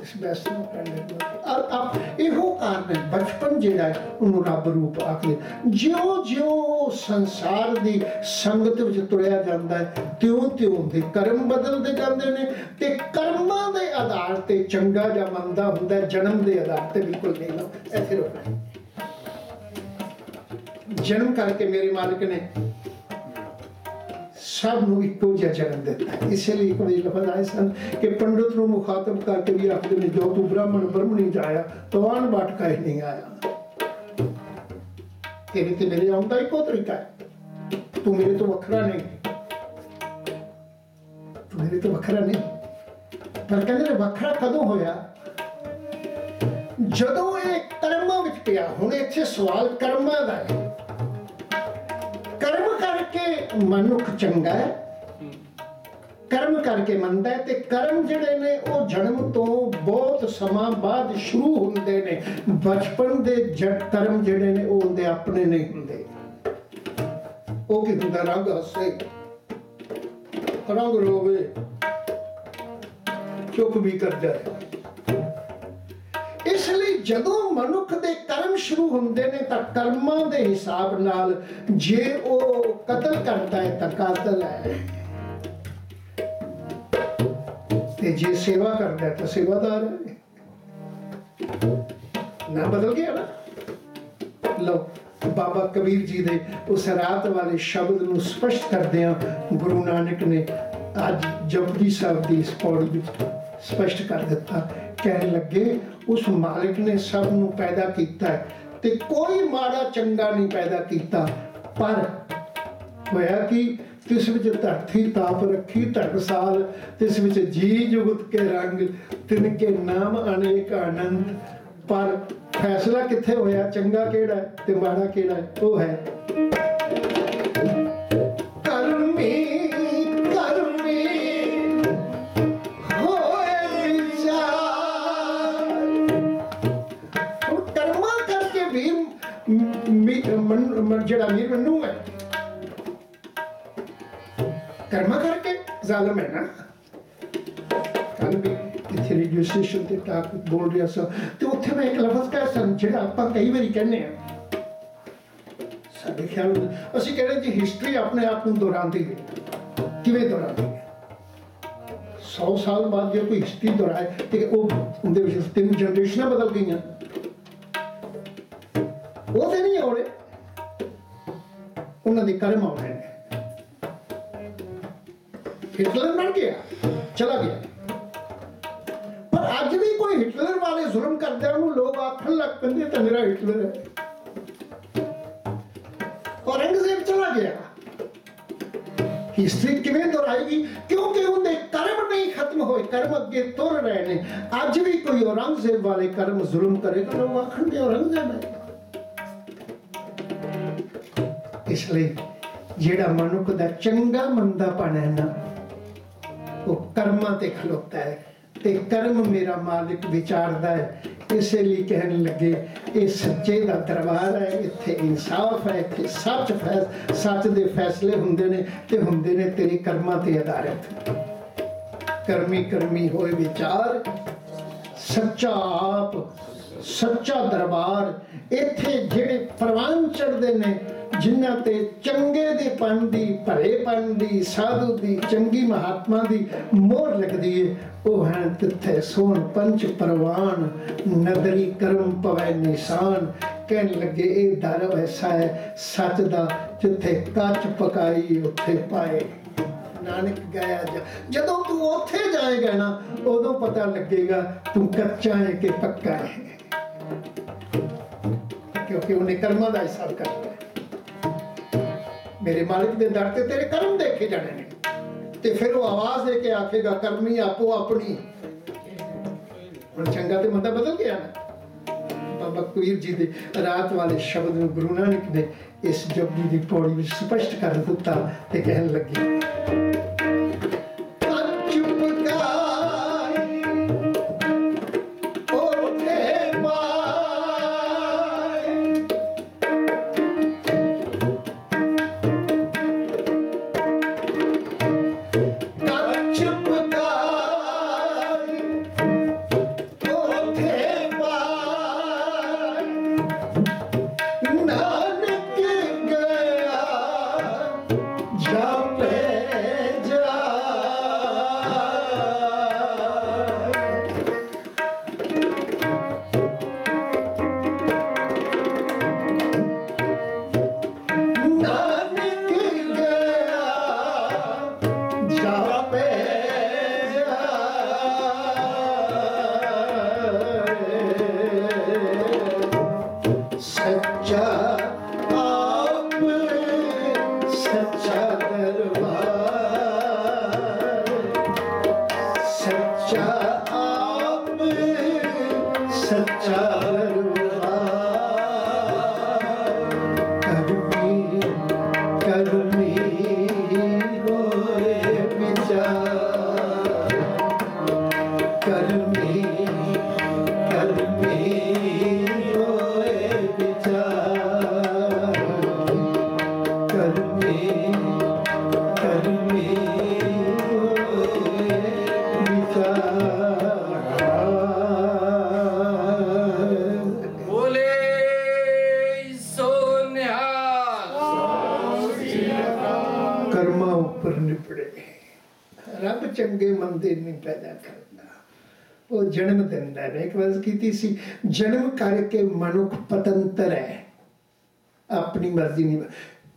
ਇਸ ਬੈਸ ਔਰ ਆਪ ਇਹੋ ਕਾਰਨ ਹੈ, ਬਚਪਨ ਜਿਹੜਾ ਉਹਨੂੰ ਰੱਬ ਰੂਪ ਆਖਦੇ ਜਿਉਂ ਜਿਉਂ ਸੰਸਾਰ ਦੀ ਸੰਗਤ ਵਿੱਚ ਤੁਰਿਆ ਜਾਂਦਾ ਹੈ, ਤਿਉਂ ਤਿਉਂ ਦੇ ਕਰਮ ਬਦਲਦੇ ਜਾਂਦੇ ਨੇ ਤੇ ਕਰਮਾਂ ਦੇ ਆਧਾਰ ਤੇ ਚੰਗਾ ਜਾਂ ਮੰਦਾ ਹੁੰਦਾ ਜਨਮ ਦੇ ਆਧਾਰ ਤੇ ਬਿਲਕੁਲ ਨਹੀਂ ਨਾ ਇੱਥੇ ਰੁਕਣਾ ਜਨਮ ਕਰਕੇ ਮੇਰੇ ਮਾਲਕ ਨੇ ਸਭ ਨੂੰ ਇੱਕੋ ਜਿਹਾ ਜਨਮ ਦਿੱਤਾ। ਹੈ। ਇਸੇ ਲਈ ਕੋਈ ਲਫ਼ਜ਼ ਆਏ ਸਨ ਕਿ ਪੰਡਤ ਨੂੰ ਮੁਖਾਤਬ ਕਰਕੇ ਵੀ ਆਖਦੇ ਨੇ, ਜੋ ਤੂੰ ਬ੍ਰਾਹਮਣ ਬ੍ਰਹਮਣੀ ਜਾਇਆ ਤਵਾਨ ਬਾਟਕਾ ਹੀ ਨਹੀਂ ਆਇਆ। ਤੇਰੇ ਤੇ ਮੇਰੇ ਆਉਣ ਦਾ ਇੱਕੋ ਤਰੀਕਾ ਹੈ। ਤੂੰ ਮੇਰੇ ਤੋਂ ਵੱਖਰਾ ਨਹੀਂ। ਤੂੰ ਮੇਰੇ ਤੋਂ ਵੱਖਰਾ ਨਹੀਂ। ਪਰ ਕਹਿੰਦੇ ਨੇ, ਵੱਖਰਾ ਕਦੋਂ ਹੋਇਆ? ਜਦੋਂ ਇਹ ਕਰਮਾਂ ਵਿੱਚ ਪਿਆ, ਹੁਣ ਇੱਥੇ ਸਵਾਲ ਕਰਮਾਂ ਦਾ ਹੈ। ਕਰਮ ਕਰਕੇ ਮਨੁੱਖ ਚੰਗਾ ਹੈ। ਕਰਮ ਕਰਕੇ ਮੰਨਦਾ ਤੇ ਕਰਮ ਜਿਹੜੇ ਨੇ, ਉਹ ਜਨਮ ਤੋਂ ਬਹੁਤ ਸਮਾਂ ਬਾਅਦ ਸ਼ੁਰੂ ਹੁੰਦੇ ਨੇ। ਬਚਪਨ ਦੇ ਜੜ ਕਰਮ ਜਿਹੜੇ ਨੇ, ਉਹ ਉਹਦੇ ਆਪਣੇ ਨਹੀਂ ਹੁੰਦੇ। ਉਹ ਕਿ ਹੁੰਦਾ ਰੰਗ ਹੱਸੇ? ਰੰਗ ਰੋਵੇ। ਚੁੱਪ ਵੀ ਕਰ ਹੈ ਜਦੋਂ ਮਨੁੱਖ ਦੇ ਕਰਮ ਸ਼ੁਰੂ ਹੁੰਦੇ ਨੇ ਤਾਂ ਕਰਮਾਂ ਦੇ ਹਿਸਾਬ ਨਾਲ ਜੇ ਉਹ ਕਤਲ ਕਰਦਾ ਹੈ ਤਾਂ ਕਾਤਲ ਹੈ। ਤੇ ਜੇ ਸੇਵਾ ਕਰਦਾ ਹੈ ਤਾਂ ਸੇਵਾਦਾਰ ਹੈ। ਨਾ ਬਦਲ ਗਿਆ ਨਾ? ਲਓ, ਬਾਬਾ ਕਬੀਰ ਜੀ ਦੇ ਉਸ ਰਾਤ ਵਾਲੇ ਸ਼ਬਦ ਨੂੰ ਸਪਸ਼ਟ ਕਰਦਿਆਂ ਗੁਰੂ ਨਾਨਕ ਨੇ ਅੱਜ ਜਪਜੀ ਸਾਹਿਬ ਦੀ ਇਸ ਪੌੜੀ ਵਿੱਚ ਸਪਸ਼ਟ ਕਰ ਦਿੱਤਾ। ਕਹਿਣ ਲੱਗੇ, ਉਸ ਮਾਲਿਕ ਨੇ ਸਭ ਨੂੰ ਪੈਦਾ ਕੀਤਾ ਹੈ ਤੇ ਕੋਈ ਮਾੜਾ ਚੰਗਾ ਨਹੀਂ ਪੈਦਾ ਕੀਤਾ। ਪਰ ਹੋਇਆ ਕਿ? ਤਿਸ ਵਿੱਚ ਧਰਤੀ ਤਾਪ ਰੱਖੀ ਧਰਸਾਲ ਤਿਸ ਵਿੱਚ ਜੀ ਜੁਗਤ ਕੇ ਰੰਗ, ਤਿਨ ਕੇ ਨਾਮ ਅਨੇਕ ਆਨੰਦ। ਪਰ ਫੈਸਲਾ ਕਿੱਥੇ ਹੋਇਆ? ਚੰਗਾ ਕਿਹੜਾ ਹੈ ਤੇ ਮਾੜਾ ਕਿਹੜਾ ਉਹ ਹੈ ਕਰਕੇ ਜ਼ਾਲਮ ਹੈ ਨਾ। ਕੱਲ ਇੱਥੇ ਰੇਡੀਓ ਸਟੇਸ਼ਨ ਤੇ ਟਾਕ ਬੋਲ ਰਿਹਾ ਸੀ। ਤੇ ਉੱਥੇ ਮੈਂ ਇੱਕ ਲਫ਼ਜ਼ ਕਹਿ ਸਨ ਜਿਹੜਾ ਆਪਾਂ ਕਈ ਵਾਰੀ ਕਹਿੰਦੇ ਆ ਸਾਡੇ ਖਿਆਲ ਅਸੀਂ ਕਹਿੰਦੇ ਜੀ ਹਿਸਟਰੀ ਆਪਣੇ ਆਪ ਨੂੰ ਦੁਹਰਾਉਂਦੀ ਹੈ। ਕਿਵੇਂ ਦੁਹਰਾਉਂਦੀ ਹੈ? 100 ਸਾਲ ਬਾਅਦ ਜੇ ਕੋਈ ਹਿਸਟਰੀ ਦੁਹਰਾਏ, ਤੇ ਉਹ ਉਹਦੇ ਵਿੱਚ ਤਿੰਨ ਜਨਰੇਸ਼ਨਾਂ ਬਦਲ ਗਈਆਂ। ਉਹ ਤੇ ਨਹੀਂ ਆਉਣੇ ਉਹਨਾਂ ਦੇ ਕਰਮ ਆਉਣੇ ਨੇ ਹਿਟਲਰ ਮਰ ਗਿਆ। ਚਲਾ ਗਿਆ। ਪਰ ਅੱਜ ਵੀ ਕੋਈ ਹਿਟਲਰ ਵਾਲੇ ਜ਼ੁਲਮ ਕਰਦੇ ਉਹਨੂੰ ਲੋਕ ਆਖਣ ਲੱਗ ਪੈਂਦੇ ਤਾਂ ਮੇਰਾ ਹਿਟਲਰ ਹੈ। ਔਰੰਗਜ਼ੇਬ ਚਲਾ ਗਿਆ। ਹਿਸਟਰੀ ਕਿਵੇਂ ਦੁਹਰਾਏਗੀ? ਕਿਉਂਕਿ ਉਹਦੇ ਕਰਮ ਨਹੀਂ ਖਤਮ ਹੋਏ, ਕਰਮ ਅੱਗੇ ਤੁਰ ਰਹੇ ਨੇ। ਅੱਜ ਵੀ ਕੋਈ ਔਰੰਗਜ਼ੇਬ ਵਾਲੇ ਕਰਮ ਜ਼ੁਲਮ ਕਰੇਗਾ ਲੋਕ ਆਖਣਗੇ, ਔਰੰਗਜ਼ੇਬ ਹੈ। ਇਸ ਲਈ ਜਿਹੜਾ ਮਨੁੱਖ ਦਾ ਚੰਗਾ ਮੰਦਾ ਪਣ ਹੈ ਨਾ ਉਹ ਕਰਮਾਂ ਤੇ ਖਲੋਤਾ ਹੈ ਤੇ ਕਰਮ ਮੇਰਾ ਮਾਲਿਕ ਵਿਚਾਰਦਾ ਹੈ। ਇਸੇ ਲਈ ਕਹਿਣ ਲੱਗੇ, ਇਹ ਸੱਚੇ ਦਾ ਦਰਬਾਰ ਹੈ, ਇੱਥੇ ਇਨਸਾਫ ਹੈ, ਇੱਥੇ ਸੱਚ ਫੈਸ, ਸੱਚ ਦੇ ਫੈਸਲੇ ਹੁੰਦੇ ਨੇ ਤੇ ਹੁੰਦੇ ਨੇ ਤੇਰੇ ਕਰਮਾਂ ਤੇ ਆਧਾਰਿਤ। ਕਰਮੀ ਕਰਮੀ ਹੋਏ ਵਿਚਾਰ, ਸੱਚਾ ਆਪ, ਸੱਚਾ ਦਰਬਾਰ, ਇੱਥੇ ਜਿਹੜੇ ਪ੍ਰਵਾਨ ਚੜਦੇ ਨੇ ਜਿਨ੍ਹਾਂ ਤੇ ਚੰਗੇ ਦੇ ਪਨ ਦੀ ਭਰੇ ਪਨ ਦੀ, ਸਾਧੂ ਦੀ, ਚੰਗੀ ਮਹਾਤਮਾ ਦੀ ਮੋਹਰ ਲੱਗਦੀ ਏ, ਉਹ ਹੈ ਤਿੱਥੇ ਸੋਨ ਪੰਚ ਪਰਵਾਨ, ਨਦਰੀ ਕਰਮ ਪਵੈ ਨਿਸ਼ਾਨ। ਕਹਿਣ ਲੱਗੇ, ਇਹ ਦਰ ਐਸਾ ਹੈ, ਸੱਚ ਦਾ ਜਿੱਥੇ ਕੱਚ ਪਕਾਈ, ਉੱਥੇ ਪਾਏ। ਨਾਨਕ ਗਿਆ ਜਦੋਂ ਤੂੰ ਉੱਥੇ ਜਾਏਗਾ ਨਾ, ਉਦੋਂ ਪਤਾ ਲੱਗੇਗਾ, ਤੂੰ ਕੱਚਾ ਹੈ ਕਿ ਪੱਕਾ ਹੈ ਕਿਉਂਕਿ ਉਹਨੇ ਕਰਮਾਂ ਦਾ ਹਿਸਾਬ ਕਰਤਾ ਮੇਰੇ ਮਾਲਿਕ ਦੇ ਦਰ ਤੇ ਤੇਰੇ ਕਰਮ ਦੇਖੇ ਜਾਣੇ ਨੇ। ਤੇ ਫਿਰ ਉਹ ਆਵਾਜ਼ ਦੇ ਕੇ ਆਖੇਗਾ, ਕਰਮੀ ਆਪੋ ਆਪਣੀ। ਹੁਣ ਚੰਗਾ ਤੇ ਮੰਦਾ ਬਦਲ ਗਿਆ ਨਾ। ਬਾਬਾ ਕਬੀਰ ਜੀ ਦੇ ਰਾਤ ਵਾਲੇ ਸ਼ਬਦ ਨੂੰ ਗੁਰੂ ਨਾਨਕ ਨੇ ਇਸ ਜਪਜੀ ਦੀ ਪੌੜੀ ਵਿੱਚ ਸਪਸ਼ਟ ਕਰ ਦਿੱਤਾ ਤੇ ਕਹਿਣ ਲੱਗੇ। America. ਉਹ ਜਨਮ ਦਿੰਦਾ ਹੈ। ਇੱਕ ਵਾਰ ਕੀਤੀ ਸੀ, ਜਨਮ ਕਰਕੇ ਮਨੁੱਖ ਪਤੰਤਰ ਹੈ। ਆਪਣੀ ਮਰਜ਼ੀ ਨਹੀਂ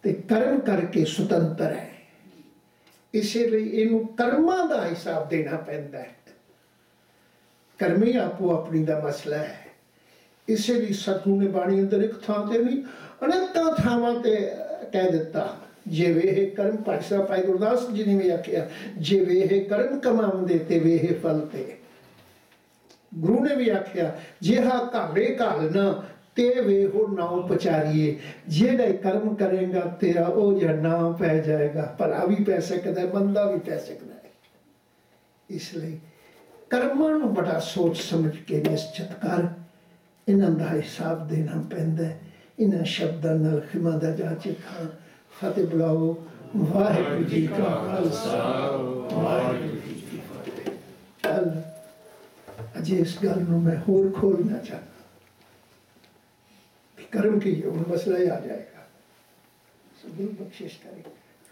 ਤੇ ਕਰਮ ਕਰਕੇ ਸੁਤੰਤਰ ਹੈ। ਇਸੇ ਲਈ ਇਹਨੂੰ ਕਰਮਾਂ ਦਾ ਹਿਸਾਬ ਦੇਣਾ ਪੈਂਦਾ ਹੈ। ਕਰਮੀ ਆਪੋ ਆਪਣੀ ਦਾ ਮਸਲਾ ਹੈ। ਇਸੇ ਲਈ ਸਤਿਗੁਰੂ ਨੇ ਬਾਣੀ ਅੰਦਰ ਇੱਕ ਥਾਂ ਤੇ ਵੀ ਅਨੇਕਾਂ ਥਾਵਾਂ ਤੇ ਕਹਿ ਦਿੱਤਾ, ਜੇ ਵੇਹ ਕਰਮ, ਭਾਈ ਸਾਹਿਬ, ਭਾਈ ਗੁਰਦਾਸ ਜੀ ਨੇ ਵੀ ਆਖਿਆ, ਜੇ ਵੇਹ ਕਰਮ ਕਮਾਉਂਦੇ ਤੇ ਵੇਹ ਫਲ ਤੇ। ਗੁਰੂ ਨੇ ਵੀ ਆਖਿਆ, ਜਿਹਾ ਘਾਵੇ ਘਾਲਣਾ ਤੇ ਵੇਹੋ ਨਾਉ ਪਚਾਰੀਏ ਜਿਹੜੇ ਕਰਮ ਕਰੇਗਾ, ਤੇਰਾ ਉਹ ਜਿਹਾ ਨਾਮ ਪੈ ਜਾਏਗਾ। ਭਲਾ ਵੀ ਪੈ ਸਕਦਾ ਬੰਦਾ ਵੀ ਪੈ ਸਕਦਾ ਇਸ ਲਈ ਕਰਮਾਂ ਨੂੰ ਬੜਾ ਸੋਚ ਸਮਝ ਕੇ ਨਿਸ਼ਚਿਤ ਕਰ ਇਹਨਾਂ ਦਾ ਹਿਸਾਬ ਦੇਣਾ ਪੈਂਦਾ ਇਹਨਾਂ ਸ਼ਬਦਾਂ ਨਾਲ ਖਿਮਾ ਦਾ ਜਾਚੇ ਖਾਂ ਫਤਿਹ ਬੁਲਾਓ। ਵਾਹਿਗੁਰੂ ਜੀ ਕਾ ਖਾਲਸਾ। ਵਾਹਿਗੁਰੂ ਅਜੇ ਇਸ ਗੱਲ ਨੂੰ ਮੈਂ ਹੋਰ ਖੋਲਣਾ ਚਾਹੁੰਦਾ ਵੀ ਕਰਮ ਕੀ ਹੈ, ਹੁਣ ਮਸਲਾ ਹੀ ਆ ਜਾਏਗਾ ਸਭੂ ਬਖਸ਼ਿਸ਼ ਕਰੇ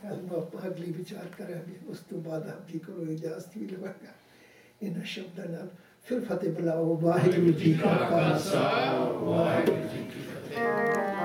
ਕੱਲ ਨੂੰ ਆਪਾਂ ਅਗਲੀ ਵਿਚਾਰ ਕਰਾਂਗੇ ਉਸ ਤੋਂ ਬਾਅਦ ਆਪ ਜੀ ਕੋਲੋਂ ਇਜਾਜ਼ਤ ਵੀ ਲਵਾਂਗਾ ਇਹਨਾਂ ਸ਼ਬਦਾਂ ਨਾਲ ਫਿਰ ਫਤਿਹ ਬੁਲਾਓ ਵਾਹਿਗੁਰੂ ਜੀ ਕਾ ਖਾਲਸਾ ਵਾਹਿਗੁਰੂ ਜੀ ਕੀ ਫਤਿਹ